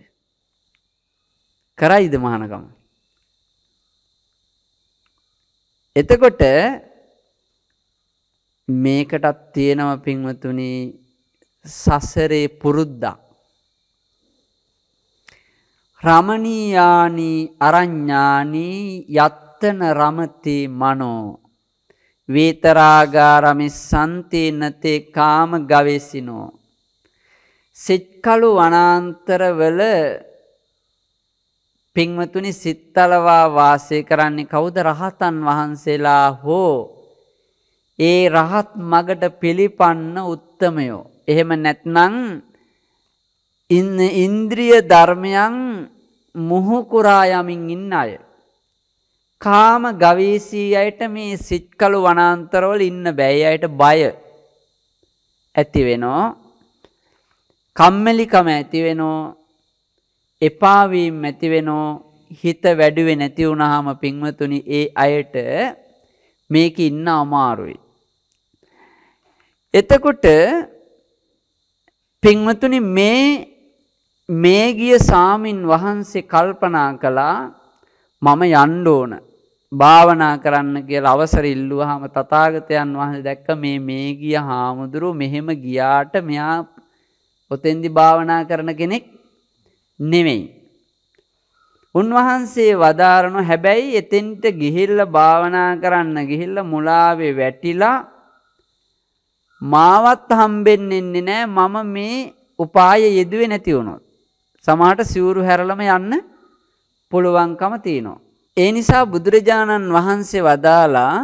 [SPEAKER 2] කරයිද මහානකම? එතකොට මේකටත් තියෙනව පින්වතුනි සසරේ පුරුද්දක්. රමණීයානි අරඤ්ඤානි යත්ත රත්තන රමති මනෝ. වේතරාගාරමි සන්තේනතේ කාම ගවේසිනෝ සිත්කලු වනාන්තරවල පින්වතුනි සිත්තලවා වාසය කරන්නේ කවුද? රහතන් වහන්සේලා හෝ ඒ රහත් මගට පිළිපන්න උත්තමයෝ. එහෙම නැත්නම් ඉන්න ඉන්ද්‍රිය ධර්මයන් මුහුකුරා යමින් ඉන්න අය. කාම ගවීසී අයට මේ සිත්කලු වනාන්තරවල ඉන්න බැයි අයට බය ඇති වෙනවා. කම්මැලිකම ඇති වෙනවා. එපා වීම ඇති වෙනවා. හිත වැඩුවේ නැති වුනහම පින්වතුනි ඒ අයට මේක ඉන්න අමාරුයි. එතකොට පින්වතුනි මේ මේ ගිය සාමින් වහන්සේ කල්පනා කළා මම යන්න ඕන භාවනා කරන්න කියලා අවසර ඉල්ලුවාම තථාගතයන් වහන්සේ දැක්ක මේ මේ ගිය හාමුදුරුව මෙහෙම ගියාට මෙයා ඔතෙන්දි භාවනා කරන කෙනෙක් නෙමෙයි. උන්වහන්සේ වදාරන හැබැයි එතෙන්ට ගිහිල්ලා භාවනා කරන්න ගිහිල්ලා මුලාවේ වැටිලා මාවත් හම්බෙන්නෙන්නේ නෑ මම මේ උපාය යෙදුවේ නැති වුණොත්. සමහරට සිවුරු හැරලම යන්න පුළුවන්කම තියෙනවා. ඒ නිසා බුදුරජාණන් වහන්සේ වදාලා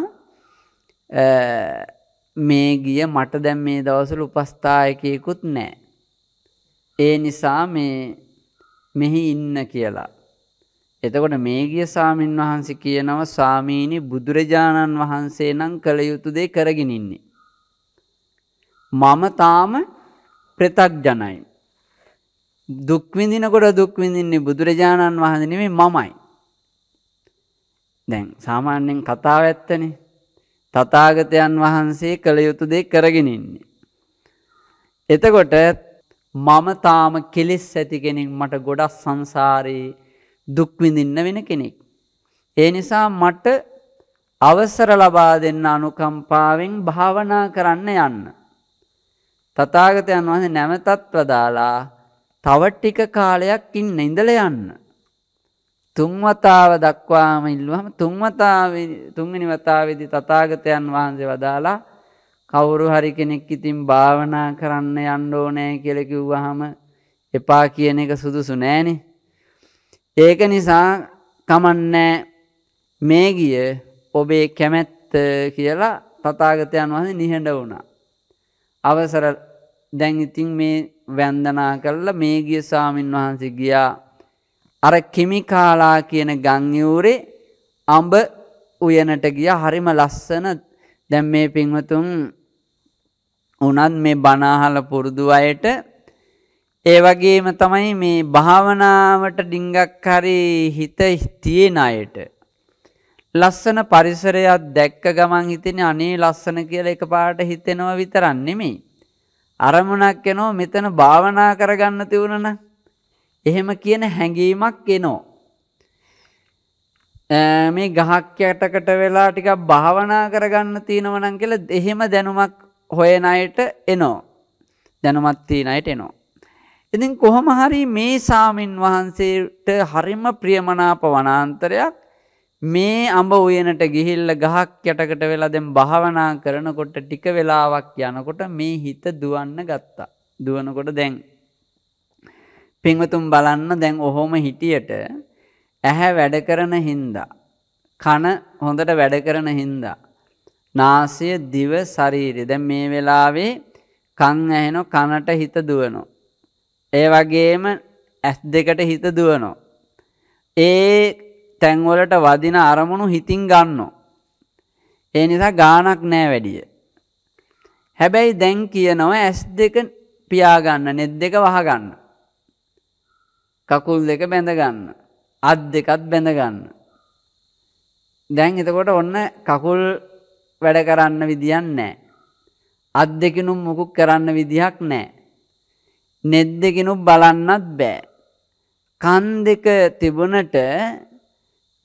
[SPEAKER 2] මේ ගිය මට දැන් මේ දවස්වල උපස්ථායකයෙකුත් නැහැ. ඒ නිසා මේ මෙහි ඉන්න කියලා. එතකොට මේ ගිය සාමින් වහන්සේ කියනවා ස්වාමීනි බුදුරජාණන් වහන්සේ නම් කළ යුතු දේ කරගෙන ඉන්නේ. මම තාම ප්‍රතග්ජනයි. දුක් විඳිනකොට දුක් විඳින්නේ බුදුරජාණන් වහන්සේ නෙමෙයි මමයි. දැන් සාමාන්‍යයෙන් කතාව ඇත්තනේ. තථාගතයන් වහන්සේ කළ යුතු දේ කරගෙන ඉන්නේ. එතකොට මම තාම කෙලෙස් ඇති කෙනෙක් මට ගොඩක් සංසාරේ දුක් විඳින්න වෙන කෙනෙක්. ඒ නිසා මට අවසර ලබා දෙන්න අනුකම්පාවෙන් භාවනා කරන්න යන්න. තථාගතයන් වහන්සේ නැවතත් වදාලා තව ටික කාලයක් ඉන්න ඉඳලා යන්න. තුන් වතාව දක්වාම ඉල්ලුවම තුන් වතාවේ තුන්වෙනි වතාවේදී තථාගතයන් වහන්සේ වදාලා කවුරු හරි කෙනෙක් ඉතින් භාවනා කරන්න යන්න ඕනේ කියලා කිව්වහම එපා කියන එක සුදුසු නෑනේ. ඒක නිසා කමන්නේ මේ ගිය ඔබේ කැමැත්ත කියලා තථාගතයන් වහන්සේ නිහඬ වුණා. අවසර දැන් ඉතින් මේ වන්දනා කරලා මේ ගිය ස්වාමින් වහන්සේ ගියා. අර කිමිකාලා කියන ගංයූරේ අඹ උයනට ගියා. හරිම ලස්සන. දැන් මේ පින්වතුන් උනත් මේ බණ අහලා පුරුදු අයට ඒ වගේම තමයි මේ භාවනාවට ඩිංගක් හරි හිත තියෙන අයට ලස්සන පරිසරයක් දැක්ක ගමන් හිතෙන්නේ අනේ ලස්සන කියලා එකපාරට හිතෙනවා විතරක් නෙමෙයි. අරමුණක් එනවා මෙතන භාවනා කරගන්න තියුණා එහෙම කියන හැඟීමක් එනවා. මේ ගහක් යටකට වෙලා ටිකක් භාවනා කරගන්න තියෙනවා නම් කියලා එහෙම දැනුමක් හොයන අයට එනවා. දැනුමක් තියෙන අයට එනවා. ඉතින් කොහොම හරි මේ සාමින් වහන්සේට හරිම ප්‍රියමනාප වනාන්තරයක් මේ අඹ උයනට ගිහිල්ලා ගහක් යටකට වෙලා දැන් භාවනා කරනකොට ටික වෙලාවක් යනකොට මේ හිත දුවන්න ගත්තා. දුවනකොට දැන් පින්වතුන් බලන්න දැන් ඔහොම හිටියට ඇහැ වැඩ කරන හින්දා කන හොඳට වැඩ කරන හින්දා නාසය දිව ශරීරය. දැන් මේ වෙලාවේ කන් ඇහෙන කනට හිත දුවනවා ඒ වගේම ඇස් දෙකට හිත දුවනවා ඒ තැන්වලට වදින අරමුණු හිතින් ගන්නවා. ඒ නිසා ගානක් නෑ වැඩිය. හැබැයි දැන් කියනවා ඇස් දෙක පියාගන්න නෙත් දෙක වහගන්න. කකුල් දෙක බැඳගන්න. අත් දෙකත් බැඳගන්න. දැන් එතකොට ඔන්න කකුල් වැඩ කරන්න විදියක් නෑ. අත් දෙකිනුම් මුකුක් කරන්න විදිහක් නෑ. නෙත් දෙකිනුම් බලන්නත් බෑ. කන් දෙක තිබුණට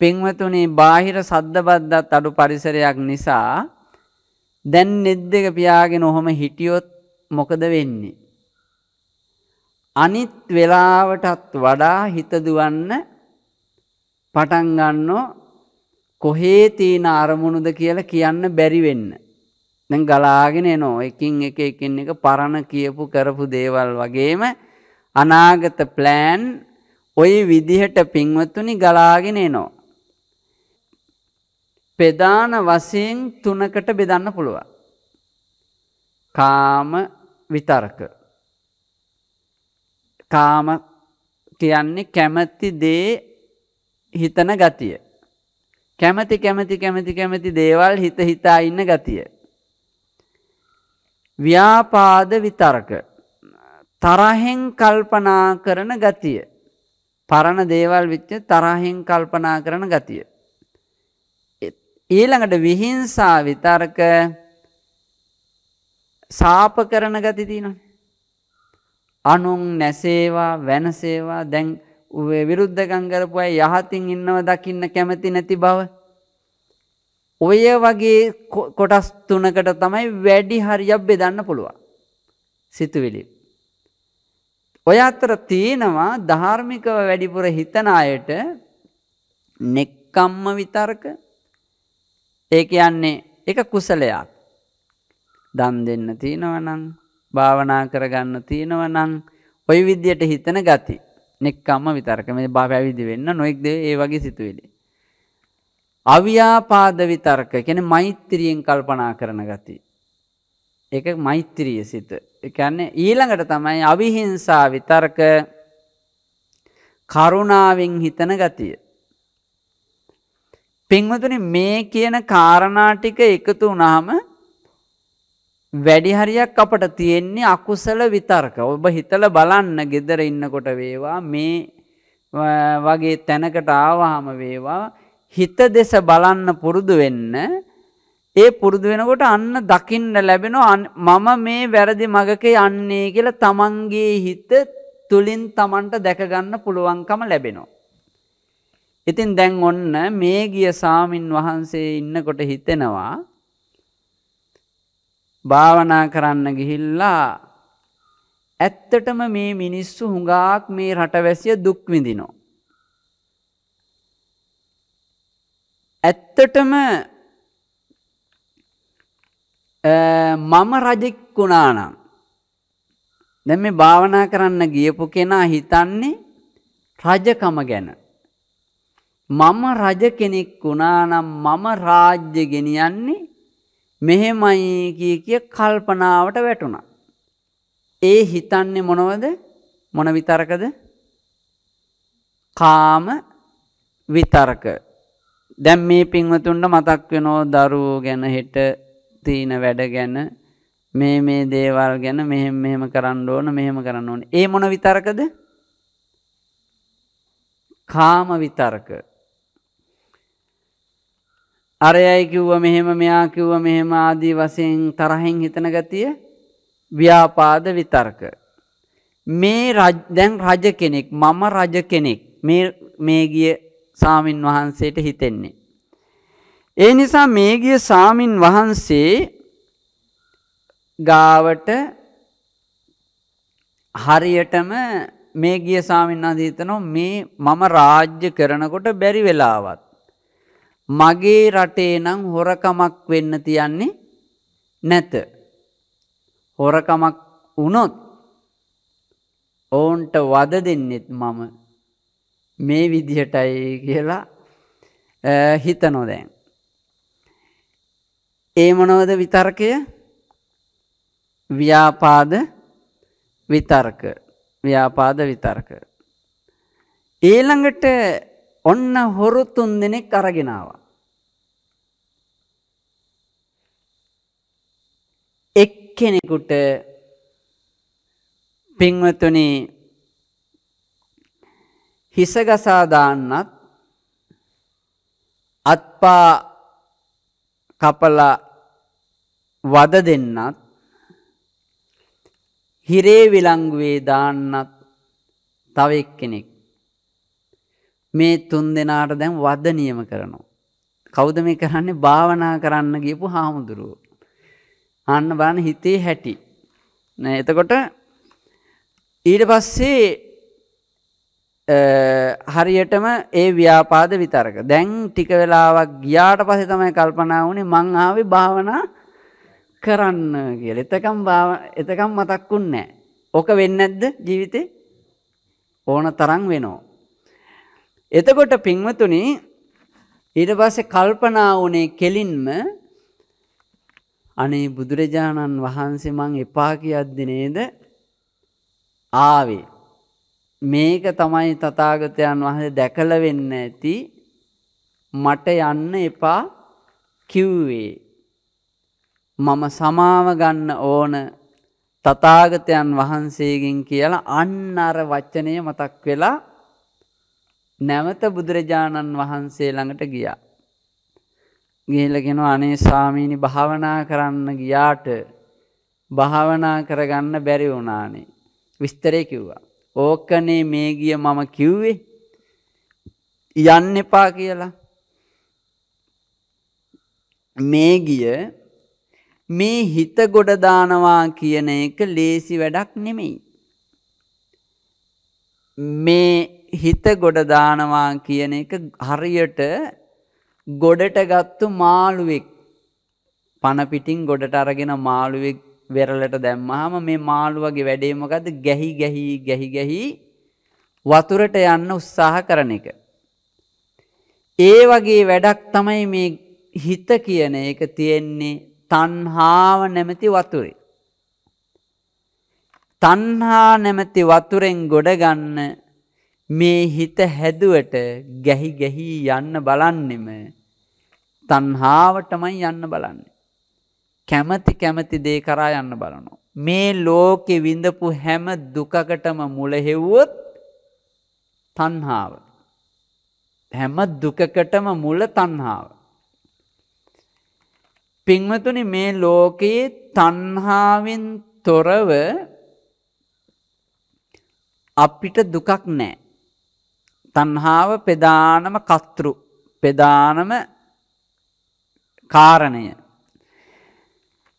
[SPEAKER 2] පින්වතුනි බාහිර සද්දබද්දත් අඩු පරිසරයක් නිසා දැන් නෙත් දෙක පියාගෙන ඔහොම හිටියොත් මොකද වෙන්නේ? අනිත් වෙලාවටත් වඩා හිත දුවන්න පටන් ගන්නෝ කොහේ තියෙන අරමුණුද කියලා කියන්න බැරි වෙන්න. දැන් ගලාගෙන එනවා. එකින් එක එකින් එක පරණ කියපු කරපු දේවල් වගේම අනාගත ප්ලෑන් ওই විදිහට පින්වත්තුනි ගලාගෙන එනවා. ප්‍රධාන වශයෙන් තුනකට බෙදන්න පුළුවන්. කාම විතර්ක. කාම කියන්නේ කැමති දේ හිතන ගතිය. කැමති කැමති කැමති කැමති දේවල් හිත හිතා ඉන්න ගතිය. ව්‍යාපාද විතර්ක. තරහෙන් කල්පනා කරන ගතිය. පරණ දේවල් විච්ච තරහෙන් කල්පනා කරන ගතිය. ඊළඟට විහිංසා විතර්ක සාප කරන ගති තියෙනවනේ. අනුන් නැසේවා වෙනසේවා දැන් විරුද්ධකම් කරපු අය යහතින් ඉන්නව දකින්න කැමති නැති බව. ඔය වගේ කොටස් තුනකට තමයි වැඩි හරියක් බෙදන්න පුළුවන්. සිතුවිලි. ඔය අතර තියෙනවා ධාර්මිකව වැඩිපුර හිතන අයට නෙක්කම්ම විතර්ක ඒ කියන්නේ එක කුසලයක්. දන් දෙන්න තියෙනවනම් භාවනා කරගන්න තියෙනවනම් ඔය විදියට හිතන ගති. නෙක්කම්ම විතර්ක මේ බා පැවිදි වෙන්න නොඑක් දේ ඒ වගේ සිතුවිලි. අව්‍යාපාද විතර්ක කියන්නේ මෛත්‍රියෙන් කල්පනා කරන ගති. ඒක මෛත්‍රිය සිත. ඒ කියන්නේ ඊළඟට තමයි අවිහිංසා විතර්ක කරුණාවෙන් හිතන ගතිය. පින්වතුනි මේ කියන කාරණා ටික එකතු වුණාම වැඩි හරියක් අපට තියෙන්නේ අකුසල විතර්ක. ඔබ හිතලා බලන්න gedara ඉන්නකොට වේවා මේ වගේ තැනකට ආවහම වේවා හිත දෙස බලන්න පුරුදු වෙන්න ඒ පුරුදු වෙනකොට අන්න දකින්න ලැබෙනවා මම මේ වැරදි මගක යන්නේ කියලා තමන්ගේ හිත තුලින් තමන්ට දැක ගන්න පුළුවන්කම ලැබෙනවා. ඉතින් දැන් ඔන්න මේ ගිය සාමින් වහන්සේ ඉන්නකොට හිතෙනවා භාවනා කරන්න ගිහිල්ලා ඇත්තටම මේ මිනිස්සු හුඟාක් මේ රටවැසිය දුක් විඳිනවා. ඇත්තටම මම රජෙක් වුණා නම් දැන් මේ භාවනා කරන්න ගියපු කෙනා හිතන්නේ රජකම ගැන. මම රජ කෙනෙක් වුණා නම් මම රාජ්‍ය ගෙනියන්නේ මෙහෙමයි කිය කිය කල්පනාවට වැටුණා. ඒ හිතන්නේ මොනවද? මොන විතරකද? කාම විතරක. දැන් මේ පින්වතුන්ට මතක් වෙනෝ දරුවෝ ගැන හෙට තියෙන වැඩ ගැන මේ මේ දේවල් ගැන මෙහෙම මෙහෙම කරන්න ඕන මෙහෙම කරන්න ඕන. ඒ මොන විතරකද? කාම විතරක. අරයයි කිව්ව මෙහෙම මෙයා කිව්ව මෙහෙම ආදී වශයෙන් තරහෙන් හිතන ගතිය ව්‍යාපාද විතර්ක. මේ දැන් රජ කෙනෙක් මම රජ කෙනෙක් මේ මේ ගිය සාමින් වහන්සේට හිතෙන්නේ. ඒ නිසා මේ ගිය සාමින් වහන්සේ ගාවට හරියටම මේ ගිය සාමින් වහන්සේ හිතනවා මේ මම රාජ්‍ය කරනකොට බැරි වෙලාවත් මගේ රටේ නම් හොරකමක් වෙන්න තියන්නේ නැත. හොරකමක් වුණොත් ඔවුන්ට වද දෙන්නෙත් මම මේ විදිහටයි කියලා හිතනෝ දැන්. ඒ මොනවද විතර්කය ව්‍යාපාද විතර්ක ව්‍යාපාද විතර්ක. ඊළඟට ඔන්න හොරු තුන් දෙනෙක් අරගෙනවා. එක්කෙනෙකුට පින්වතුනි හිසගසා දාන්නත් අත්පා කපලා වද දෙන්නත් හිරේ විලංගුවේ දාන්නත් තව එක්කෙනෙක් මේ තුන් දෙනාට දැන් වද නියම කරනවා. කවුද මේ කරන්නේ භාවනා කරන්න ගියපු හාමුදුරුවෝ. අන්න බලන්න හිතේ හැටි. එතකොට ඊට පස්සේ හරියටම ඒ ව්‍යාපාද විතරක. දැන් ටික වෙලාවක් ගියාට පස්සේ තමයි කල්පනා වුණේ මං ආවේ භාවනා කරන්න කියලා. එතකම් එතකම් මතක්ුන්නේ නැහැ. ඕක වෙන්නේ නැද්ද ජීවිතේ? ඕන තරම් වෙනවා. එතකොට පින්වතුනි ඊට පස්සේ කල්පනා වුණේ කෙලින්ම අනේ බුදුරජාණන් වහන්සේ මං එපා කියද්දි නේද? ආවේ. මේක තමයි තථාගතයන් වහන්සේ දැකලා වෙන්න ඇති මට යන්න එපා කිව්වේ. මම සමාව ගන්න ඕන තථාගතයන් වහන්සේගෙන් කියලා අන්න අර වචනය මතක් වෙලා නැවත බුදුරජාණන් වහන්සේ ළඟට ගියා. ගිහිල්ලා කියනවා අනේ ස්වාමීනි භාවනා කරන්න ගියාට භාවනා කරගන්න බැරි වුණානේ. විස්තරේ කිව්වා. ඕකනේ මේ ගිය මම කිව්වේ යන්න එපා කියලා. මේ ගිය මේ හිත ගොඩ දානවා කියන එක ලේසි වැඩක් නෙමෙයි. මේ හිත ගොඩ දානවා කියන එක හරියට ගොඩට ගත්තු මාළුවෙක් පණ පිටින් ගොඩට අරගෙන මාළුවෙක් වෙරළට දැම්මහම මේ මාළුවගේ වැඩේ මොකද්ද ගැහි ගැහි ගැහි ගැහි වතුරට යන්න උත්සාහ කරන එක. ඒ වගේ වැඩක් තමයි මේ හිත කියන එක තියෙන්නේ තණ්හාව නැමැති වතුරේ. තණ්හා නැමැති වතුරෙන් ගොඩ ගන්න මේ හිත හැදුවට ගැහි ගැහි යන්න බලන්නෙම තණ්හාවටමයි යන්න බලන්නේ. කැමති කැමති දේ කරා යන්න බලනවා. මේ ලෝකෙ විඳපු හැම දුකකටම මුල හෙව්වොත් තණ්හාව. හැම දුකකටම මුල තණ්හාව. පින්වතුනි මේ ලෝකයේ තණ්හාවෙන් තොරව අපිට දුකක් නැහැ. තණ්හාව ප්‍රධානම කර්තෘ ප්‍රධානම කාරණය.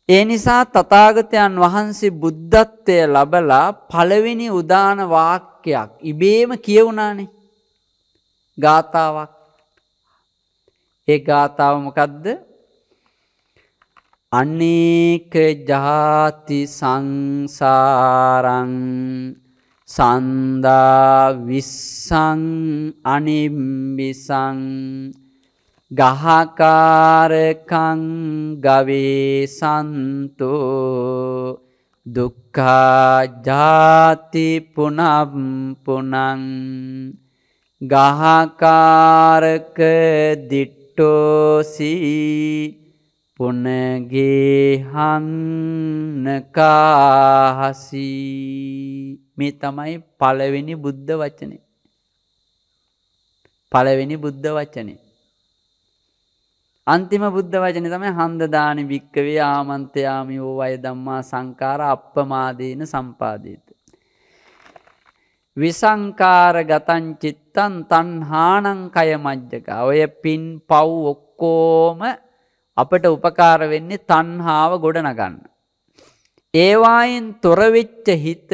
[SPEAKER 2] ඒ නිසා තථාගතයන් වහන්සේ බුද්ධත්වය ලබලා පළවෙනි උදාන වාක්‍යයක් ඉබේම කියවුණානේ. ගාතාවක්. ඒ ගාතාව මොකද්ද? අනේක ජාති සංසාරං සන්දා විස්සං අනිම්බිසං ගහකාරකං ගවේ සන්තෝ දුක්ඛා ජාති පුනම් පුනං ගහකාරක දිට්ඨෝසි පුනගේ හන්නකාහසි මේ තමයි පළවෙනි බුද්ධ වචනේ. පළවෙනි බුද්ධ වචනේ. අන්තිම බුද්ධ වචන තමයි හන්දදානි භික්කවේ ආමන්තයාමි වූ වය ධම්මා සංකාර අප්පමාදේන සම්පාදේත. විසංකාර ගතන් චිත්තන් තන්හානං කය මජ්ජක. ඔය පින් පව් ඔක්කෝම අපට උපකාර වෙන්නේ තන්හාව ගොඩනගන්න. ඒවායෙන් තොරවෙච්ච හිත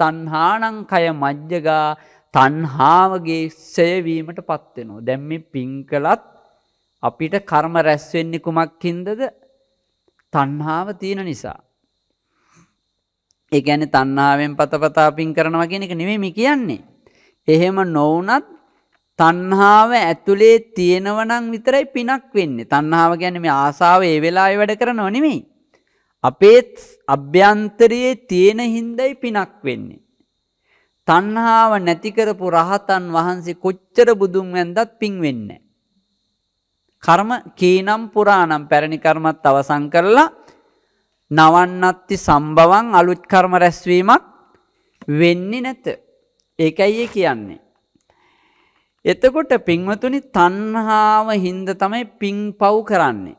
[SPEAKER 2] තන්හානං කය මජ්ජගා තන්හාවගේ සයවීමට පත්වෙනවා. දැම්ම පින් කළත් අපිට කර්ම රැස් වෙන්නේ කුමක් හින්දද? තණ්හාව තියෙන නිසා. ඒ කියන්නේ තණ්හාවෙන් පතපතා පින් කරනවා කියන එක නෙමෙයි මේ කියන්නේ. එහෙම නොවුනත් තණ්හාව ඇතුලේ තියෙනව නම් විතරයි පිනක් වෙන්නේ. තණ්හාව කියන්නේ මේ ආසාව ඒ වෙලාවේ වැඩ කරනව නෙමෙයි. අපේ අභ්‍යන්තරයේ තියෙන හින්දයි පිනක් වෙන්නේ. තණ්හාව නැති කරපු රහතන් වහන්සේ කොච්චර බුදුන් වැන්දත් පින් වෙන්නේ කර්ම කීනම් පුරාණම් පැරණි කර්මත් අවසන් කරලා නවන්නත්ති සම්බවන් අලුත් කර්ම රැස්වීමක් වෙන්නේ නැත. ඒකයි කියන්නේ. එතකොට පින්වතුනි තණ්හාව හින්ද තමයි පින් පව් කරන්නේ.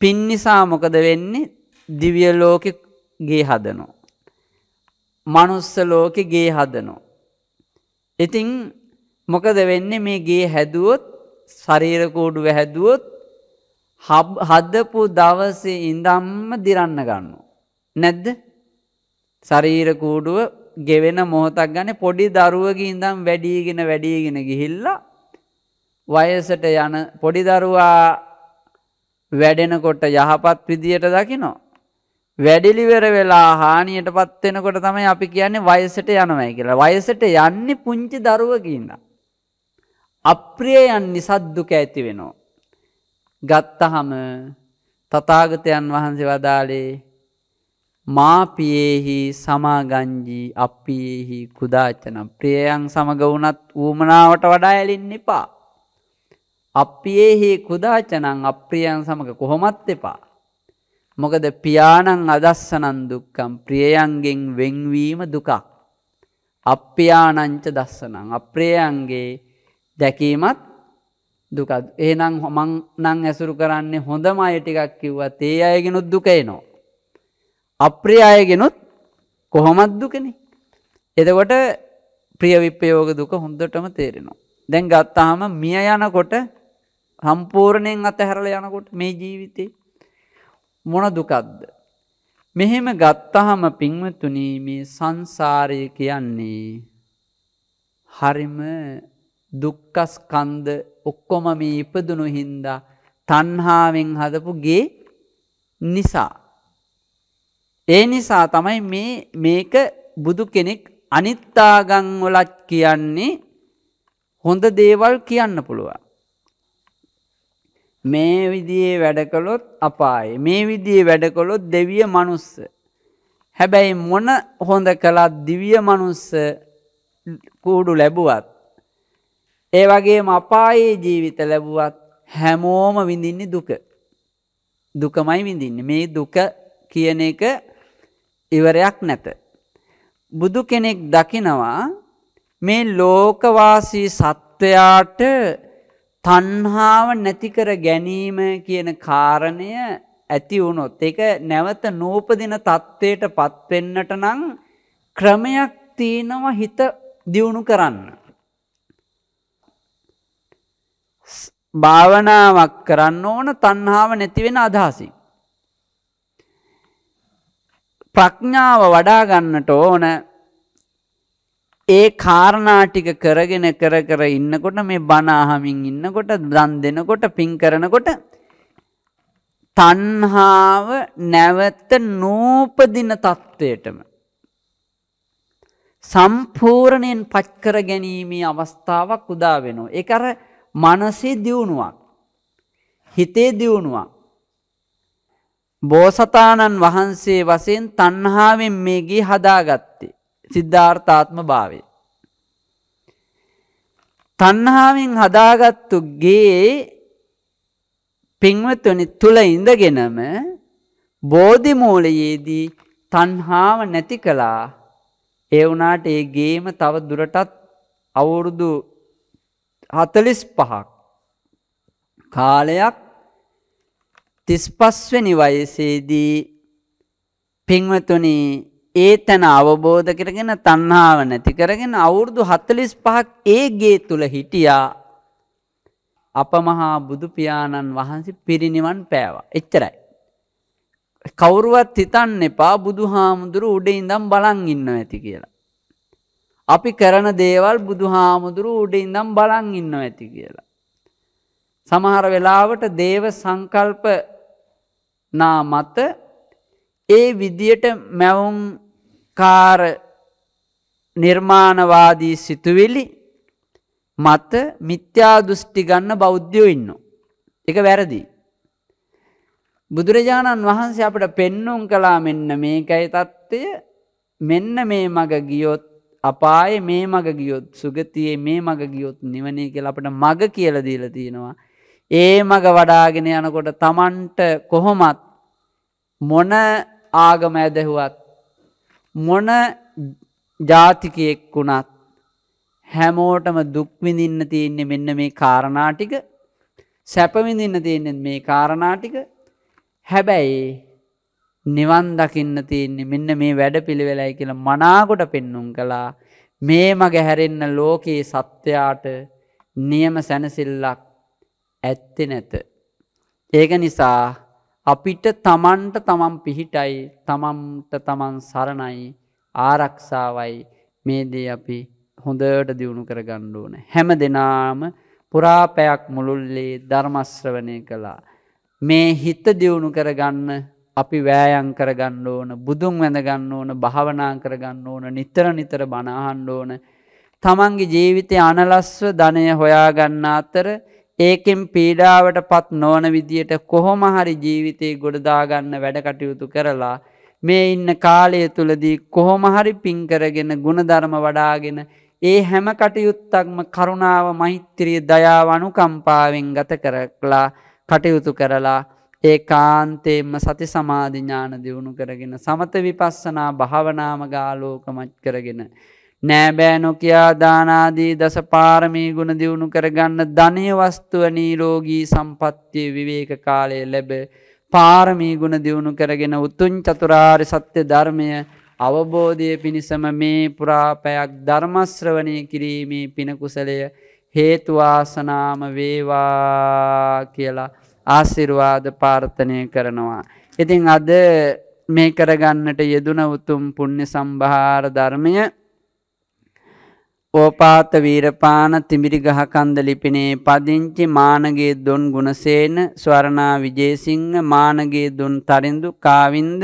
[SPEAKER 2] පින් නිසා මොකද වෙන්නේ? දිව්‍ය ලෝකෙ ගේ හදනවා. මනුස්ස ලෝකෙ ගේ හදනවා. ඉතින් මොකද වෙන්නේ මේ ගේ හැදුවොත් ශරීර කූඩුව හැදුවොත් හදපු දවසේ ඉඳන්ම දිරන්න ගන්නවා. නැද්ද? ශරීර කූඩුව ගෙවෙන මොහොතක් ගන්න පොඩි දරුවගේ ඉඳන් වැඩීගෙන වැඩීගෙන ගිහිල්ලා වයසට යන පොඩි දරුවා වැඩෙනකොට යහපත් විදියට දකිනවා. වැඩිලිවර වෙලා හානියට පත්වෙනකොට තමයි අපි කියන්නේ වයසට යනවයි කියලා. වයසට යන්නේ පුංචි දරුවකින්ද. අප්‍රියයන් නිසද්දුක ඇති වෙනවා. ගත්තහම තථාගතයන් වහන්සේ වදාළේ මාපියේහි සමාගංජී අපියේහි කුදාචන ප්‍රියයන් සමග වුණත් ඌමනාවට වඩා ඇලින්න එපා. අපියේහි කුදාචනං අප්‍රියයන් සමග කොහොමත් එපා. මොකද පියාණන් අදස්සනන් දුක්කම් ප්‍රියයන්ගෙන් වෙන්වීම දුකක්. අප්‍යානංච දස්සනං අප්‍රියයන්ගේ දැකීමත් දුක ඒනම් හොමං නං ඇසුරු කරන්නේ හොඳම අය ටිකක් කිව්වත් ඒ අයගෙනුත් දුක එනවා. අප්‍රිය අයගෙනුත් කොහොමත් දුකනේ. එතකොට ප්‍රිය විප්‍රයෝග දුක හොඳටම තේරෙනවා. දැන් ගත්තාම මිය යනකොට සම්පූර්ණයෙන් අතහැරලා යනකොට මේ ජීවිතේ මොන දුකක්ද? මෙහෙම ගත්තාම පින්වතුනි මේ සංසාරය කියන්නේ හරිම දුක්ඛස්කන්ධ ඔක්කොම මේ ඉපදුණු හින්දා තණ්හාවෙන් හදපු ගේ නිසා. ඒ නිසා තමයි මේ මේක බුදු කෙනෙක් අනිත්තාගම් වලත් කියන්නේ හොඳ දේවල් කියන්න පුළුවන්. මේ විදිහේ වැඩ කළොත් අපායේ මේ විදිහේ වැඩ කළොත් දෙවිය මනුස්ස. හැබැයි මොන හොඳ කළත් දිව්‍ය මනුස්ස කූඩු ලැබුවත් ඒ වගේම අපායේ ජීවිත ලැබුවත් හැමෝම විඳින්නේ දුක. දුකමයි විඳින්නේ. මේ දුක කියන එක ඉවරයක් නැත. බුදු කෙනෙක් දකිනවා මේ ලෝකවාසී සත්වයාට තණ්හාව නැති කර ගැනීම කියන කාරණය ඇති වුණොත් ඒක නැවත නූපදින තත්වයට පත් වෙන්නට නම් ක්‍රමයක් තියෙනවා හිත දියුණු කරන්න. භාවනාවක් කරන්න ඕන තණ්හාව නැති වෙන අදහසින්. ප්‍රඥාව වඩා ගන්නට ඕන ඒ කාරණා ටික කරගෙන කර කර ඉන්නකොට මේ බණ අහමින් ඉන්නකොට දන් දෙනකොට පින් කරනකොට තණ්හාව නැවත නූපදින තත්වයටම සම්පූර්ණයෙන් පච් කර ගැනීමේ අවස්ථාවක් උදා වෙනවා. ඒක අර මනසේ දියුණුවක්. හිතේ දියුණුවක්. බෝසතාණන් වහන්සේ වශයෙන් තණ්හාවෙන් මේ ගේ හදාගත්තේ. සිද්ධාර්ථාත්ම භාවය. තණ්හාවෙන් හදාගත්තු ගේ පින්වත්වනි තුල ඉඳගෙනම බෝධි මූලයේදී තණ්හාව නැති කළා. ඒ වුණාට ඒ ගේම තව දුරටත් අවුරුදු හතලිස් පහක් කාලයක් තිස්පස්වනි වයසේදී පින්වතුනි ඒ තැන අවබෝධ කරගෙන තණ්හාව නැති කරගෙන අවුරුදු 45ක් ඒ ගේ තුල හිටියා අපමහා බුදු පියාණන් වහන්සේ පිරිනිවන් පෑවා. එච්චරයි. කවුරුවත් හිතන්න එපා බුදුහාමුදුරු උඩ ඉඳන් බලන් ඉන්නවා ඇති කියලා. අපි කරන දේවල් බුදුහාමුදුරු උඩින්නම් බලන් ඉන්නව ඇති කියලා. සමහර වෙලාවට දේව සංකල්ප නා මත ඒ විදියට මැවුම්කාර නිර්මාණවාදී සිතුවිලි මත මිත්‍යා දෘෂ්ටි ගන්න බෞද්ධයෝ ඉන්නවා. එක වැරදි. බුදුරජාණන් වහන්සේ අපට පෙන්නුම් කලා මෙන්න මේකයි තත්ත්වය මෙන්න මේ මග ගියොත් අපායේ මේ මග ගියොත් සුගතියේ මේ මග ගියොත් නිවනේ කියලා අපිට මග කියලා දීලා තියෙනවා. ඒ මග වඩාගෙන යනකොට Tamanට කොහොමත් මොන ආගම ඇදහුවත් මොන ජාතිකයෙක් වුණත් හැමෝටම දුක් විඳින්න තියෙන්නේ මෙන්න මේ කාරණා ටික සැප විඳින්න තියෙන්නේ මේ කාරණා ටික හැබැයි නිවන් දකින්න තියෙන්නේ මෙන්න මේ වැඩපිළිවෙලයි කියලා මනාකොට පෙන්눔 කළා මේ මග හැරෙන්න ලෝකේ සත්‍යයට නියම සැනසෙල්ලක් ඇත්තේ නැත ඒක නිසා අපිට තමන්ට තමන් පිහිටයි තමන්ට තමන් සරණයි ආරක්ෂාවයි මේ දේ අපි හොඳට දියුණු කර ගන්න ඕන. හැම දෙනාම පුරාපැයක් මුළුල්ලේ ධර්මශ්‍රවණය කළා. මේ හිත දියුණු කරගන්න අපි වෑයම් කරගන්න ඕන බුදුන් වැඳගන්න ඕන භාවනා කරගන්න ඕන නිතර නිතර බණ අහන්න ඕන. තමන්ගේ ජීවිතය අනලස්ව ධනය හොයාගන්න අතර ඒකෙන් පීඩාවට පත් නොවන විදියට කොහොම හරි ජීවිතේ ගොඩදාගන්න වැඩ කටයුතු කරලා මේ ඉන්න කාලය තුලදී කොහොම හරි පින් කරගෙන ಗುಣධර්ම වඩාගෙන ඒ හැම කටයුත්තක්ම කරුණාව මෛත්‍රිය දයාව අනුකම්පාවෙන් ගත කරලා කටයුතු කරලා ඒ කාන්තේම සති සමාධි ඥාන දියුණු කරගෙන සමත විපස්සනා භාවනාම ගාලෝකමත් කරගෙන නෑබෑ නොකයා දානාදී දස පාරමී ගුණ දියුණු කරගන්න ධනය වස්තුව නීරෝගී සම්පත්තිය විවේක කාලය ලැබ පාරමී ගුණ දියුණු කරගෙන උතුන් චතුරාර් සත්‍ය ධර්මය අවබෝධය පිණිසම මේ පුරාපැයක් ධර්මශ්‍රවණය කිරීමේ පිනකුසලය හේතුවාසනාම වේවා කියලා ආසිරුවාද පාර්ථනය කරනවා. ඉතින් අද මේ කරගන්නට යෙදුන උතුම් පුුණ්‍ය සම්භාර ධර්මය ඕපාත වීරපාන තිමිරි ගහකන්ද ලිපිනේ පදිංචි මානගේ දුන් ගුණසේන ස්වරණා විජේසිංහ මානගේ දුන් තරින්දු කාවින්ද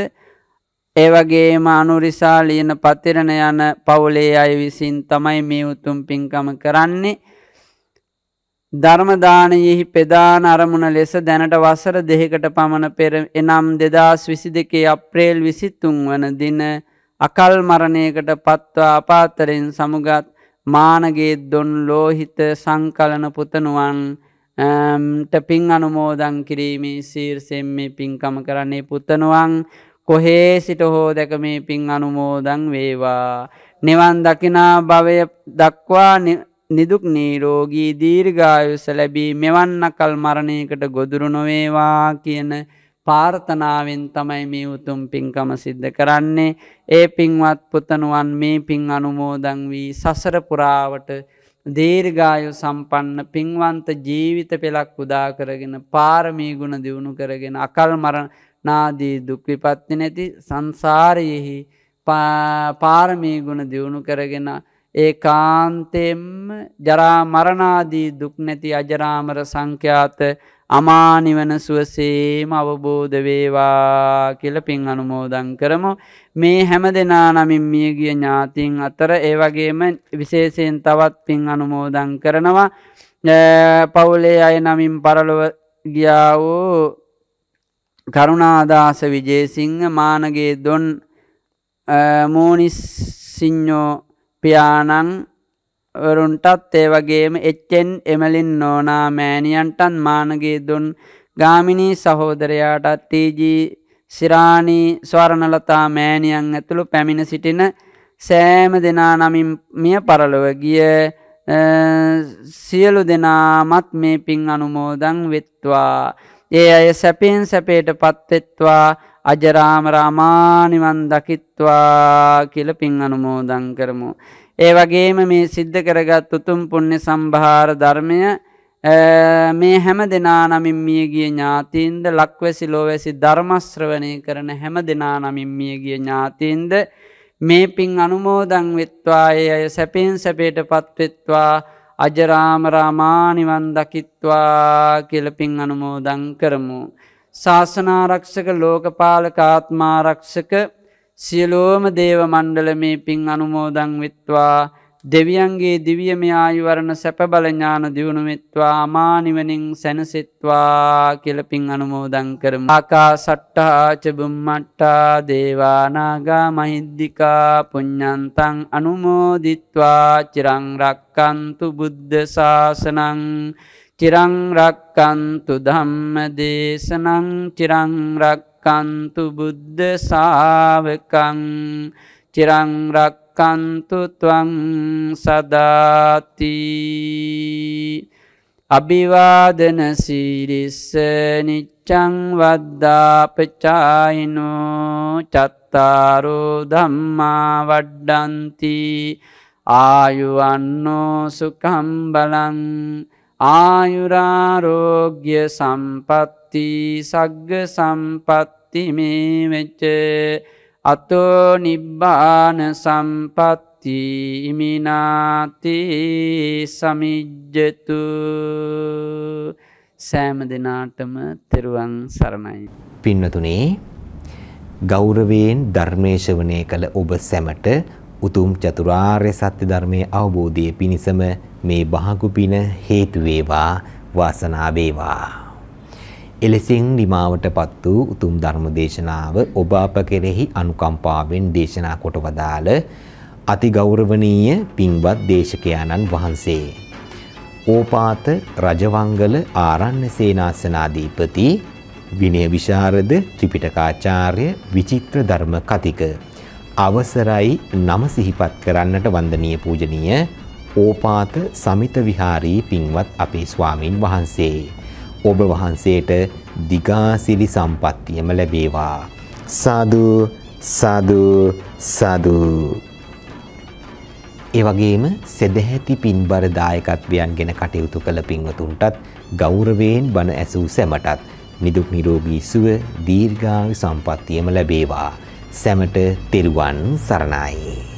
[SPEAKER 2] ඒවගේම අනුරිසා ලියන පතිරණ යන පවුලේ අය විසින් තමයි මේ උතුම් පින්කම කරන්නේ ධර්මදානයෙහි පෙදාන අරමුණ ලෙස දැනට වසර දෙහිකට පමණ පෙර එනම් දෙදස් විසි දෙකේ අප්‍රේල් විසිත්තුන් වන දින අකල් මරණයකට පත්වා අපාතරෙන් සමුගත් මානගේ දොන් ලෝහිත සංකලන පුතනුවන්ට පින් අනුමෝදන් කිරීමේ සීර්සෙම් මේ පින්කම කරන්නේ පුතනුවන් කොහේ සිට හෝ දැක මේ පින් අනුමෝදන් වේවා. නිවන් දකිනා භවය දක්වා නිදුක් නීරෝගී දීර්ඝායුෂ ලැබී මෙවන් අකල් මරණයකට ගොදුරු නොවේවා කියන පාර්ථනාවෙන් තමයි මේ උතුම් පින්කම සිද්ධ කරන්නේ. ඒ පින්වත් පුතනුවන් මේ පින් අනුමෝදන් වී සසර පුරාවට දීර්ඝායු සම්පන්න පින්වන්ත ජීවිත පෙළක් උදා කරගෙන පාරමී ගුණ දියුණු කරගෙන අකල් මරණාදී දුක් විපත්ති නැති සංසාරයෙහි පාරමී ගුණ දියුණු කරගෙන ඒ කාන්තෙම් ජරා මරණාදී දුක් නැති අජරාමර සංඛ්‍යාත අමානිවන සුවසේම අවබෝධ වේවා කියල පින් අනුමෝදන් කරමු. මේ හැම දෙනා නමින් මියගිය ඥාතින් අතර ඒ වගේම විශේෂයෙන් තවත් පින් අනුමෝදන් කරනවා. පවුලේ අය නමින් පරලොව ගියා වූ කරුණාදාස විජේසිංහ මානගේ දොන් මෝනිස් සිං්ඥෝ පියානං වරුන්ටත් ඒ වගේම එච්චෙන් එමලින් නෝනා මෑණියන්ටන් මානගේ දුන් ගාමිණී සහෝදරයාටත් තීජී සිරාණී ස්වරණලතා මෑණියන් ඇතුළු පැමිණ සිටින සෑම දෙනා නමින් මිය පරලොව ගිය සියලු දෙනාමත් මේ පින් අනුමෝදන් වෙත්වා. ඒ අය සැපෙන් සැපේට පත්වෙත්වා අජරාමරාමා නිවන් දකිත්වා කියල පින් අනුමෝදන් කරමු. ඒ වගේම මේ සිද්ධ කරගත් උතුම් පුුණ්‍ය සම්භාර ධර්මය මේ හැම දෙනා නමින් මියගිය ඥාතීන්ද ලක්වැසි ලෝවැසි ධර්මශ්‍රවනය කරන හැම දෙනා නමින් මියගිය ඥාතීන්ද මේ පින් අනුමෝදං වෙත්වා ඒ අය සැපෙන් සැපේට පත්වෙත්වා අජරාමරාමානිවන් දකිත්වා කියලපින් අනුමෝදං කරමු. ශාසනාරක්ෂක ලෝකපාලක ආත්මාරක්ෂක සියලෝම දේව මණ්ඩල මේ පින් අනුමෝදං වෙත්වා. දෙවියන්ගේ දිවියම ආයුවරණ සැපබලඥාන දියුණුවෙත්වා අමානිවනින් සැනසෙත්වා කියලපින් අනුමෝදං කරම. ආකා සට්ටාච බුම්මට්ටා දේවානාගා මහිද්දිකා පුඤ්ඥන්තන් අනුමෝදිත්වා. චිරංරක්කන්තු බුද්ධ ශාසනං චිරංරක්කන්තු ධම්ම දේශනං චිරංරක්කන්තු බුද්ධ සාාවකං චිරංරක්කන්තු ත්වං සදාති අභිවාදන සීරිස්ස නිච්චං වද්දාපචායිනෝ චත්තාරෝ ධම්මා වඩ්ඩන්ති ආයුවන්නෝ සුකම්බලං ආයුරාරෝග්‍ය සම්පත්ති සග්ග සම්පත්ති මේ වෙච්ච අතෝ නිබ්බාන සම්පත්ති ඉමිනාති සමිජ්ජතු සෑම දෙනාටම තෙරුවන් සරණයි.
[SPEAKER 1] පින්නතුනේ ගෞරවයෙන් ධර්මේශවනය කළ ඔබ සැමට උතුම් චතුරාර්ය සත්‍ය ධර්මයේ අවබෝධයේ පිණසම මේ බහගු පින හේතු වේවා වාසනාව වේවා. එලෙසින් නිමාවටපත් වූ උතුම් ධර්ම දේශනාව ඔබ අප කෙරෙහි අනුකම්පාවෙන් දේශනා කොට වදාළ අතිගෞරවනීය පින්වත් දේශකයාණන් වහන්සේ ඕපාත රජවංගල ආරණ්‍ය සේනාසනාධිපති විනය විශාරද ත්‍රිපිටකාචාර්ය විචිත්‍ර ධර්ම කතික අවසරයි නම සිහිපත් කරන්නට වන්දනීය පූජනීය ඕපාත සමිත විහාරී පින්වත් අපේ ස්වාමින් වහන්සේ. ඔබ වහන්සේට දිගාසිරි සම්පත්තියම ලැබේවා. සාදු සාදු සාදු. ඒ වගේම සෙදැහැති පින්බර දායකත්වයන් ගැන කටයුතු කළ පින්වතුන්ටත් ගෞරවයෙන් බණ ඇසූ සැමටත් නිදුක් නිරෝගී සුව දීර්ඝායු සම්පන්නියම ලැබේවා. සැමට තෙරුවන් සරණයි.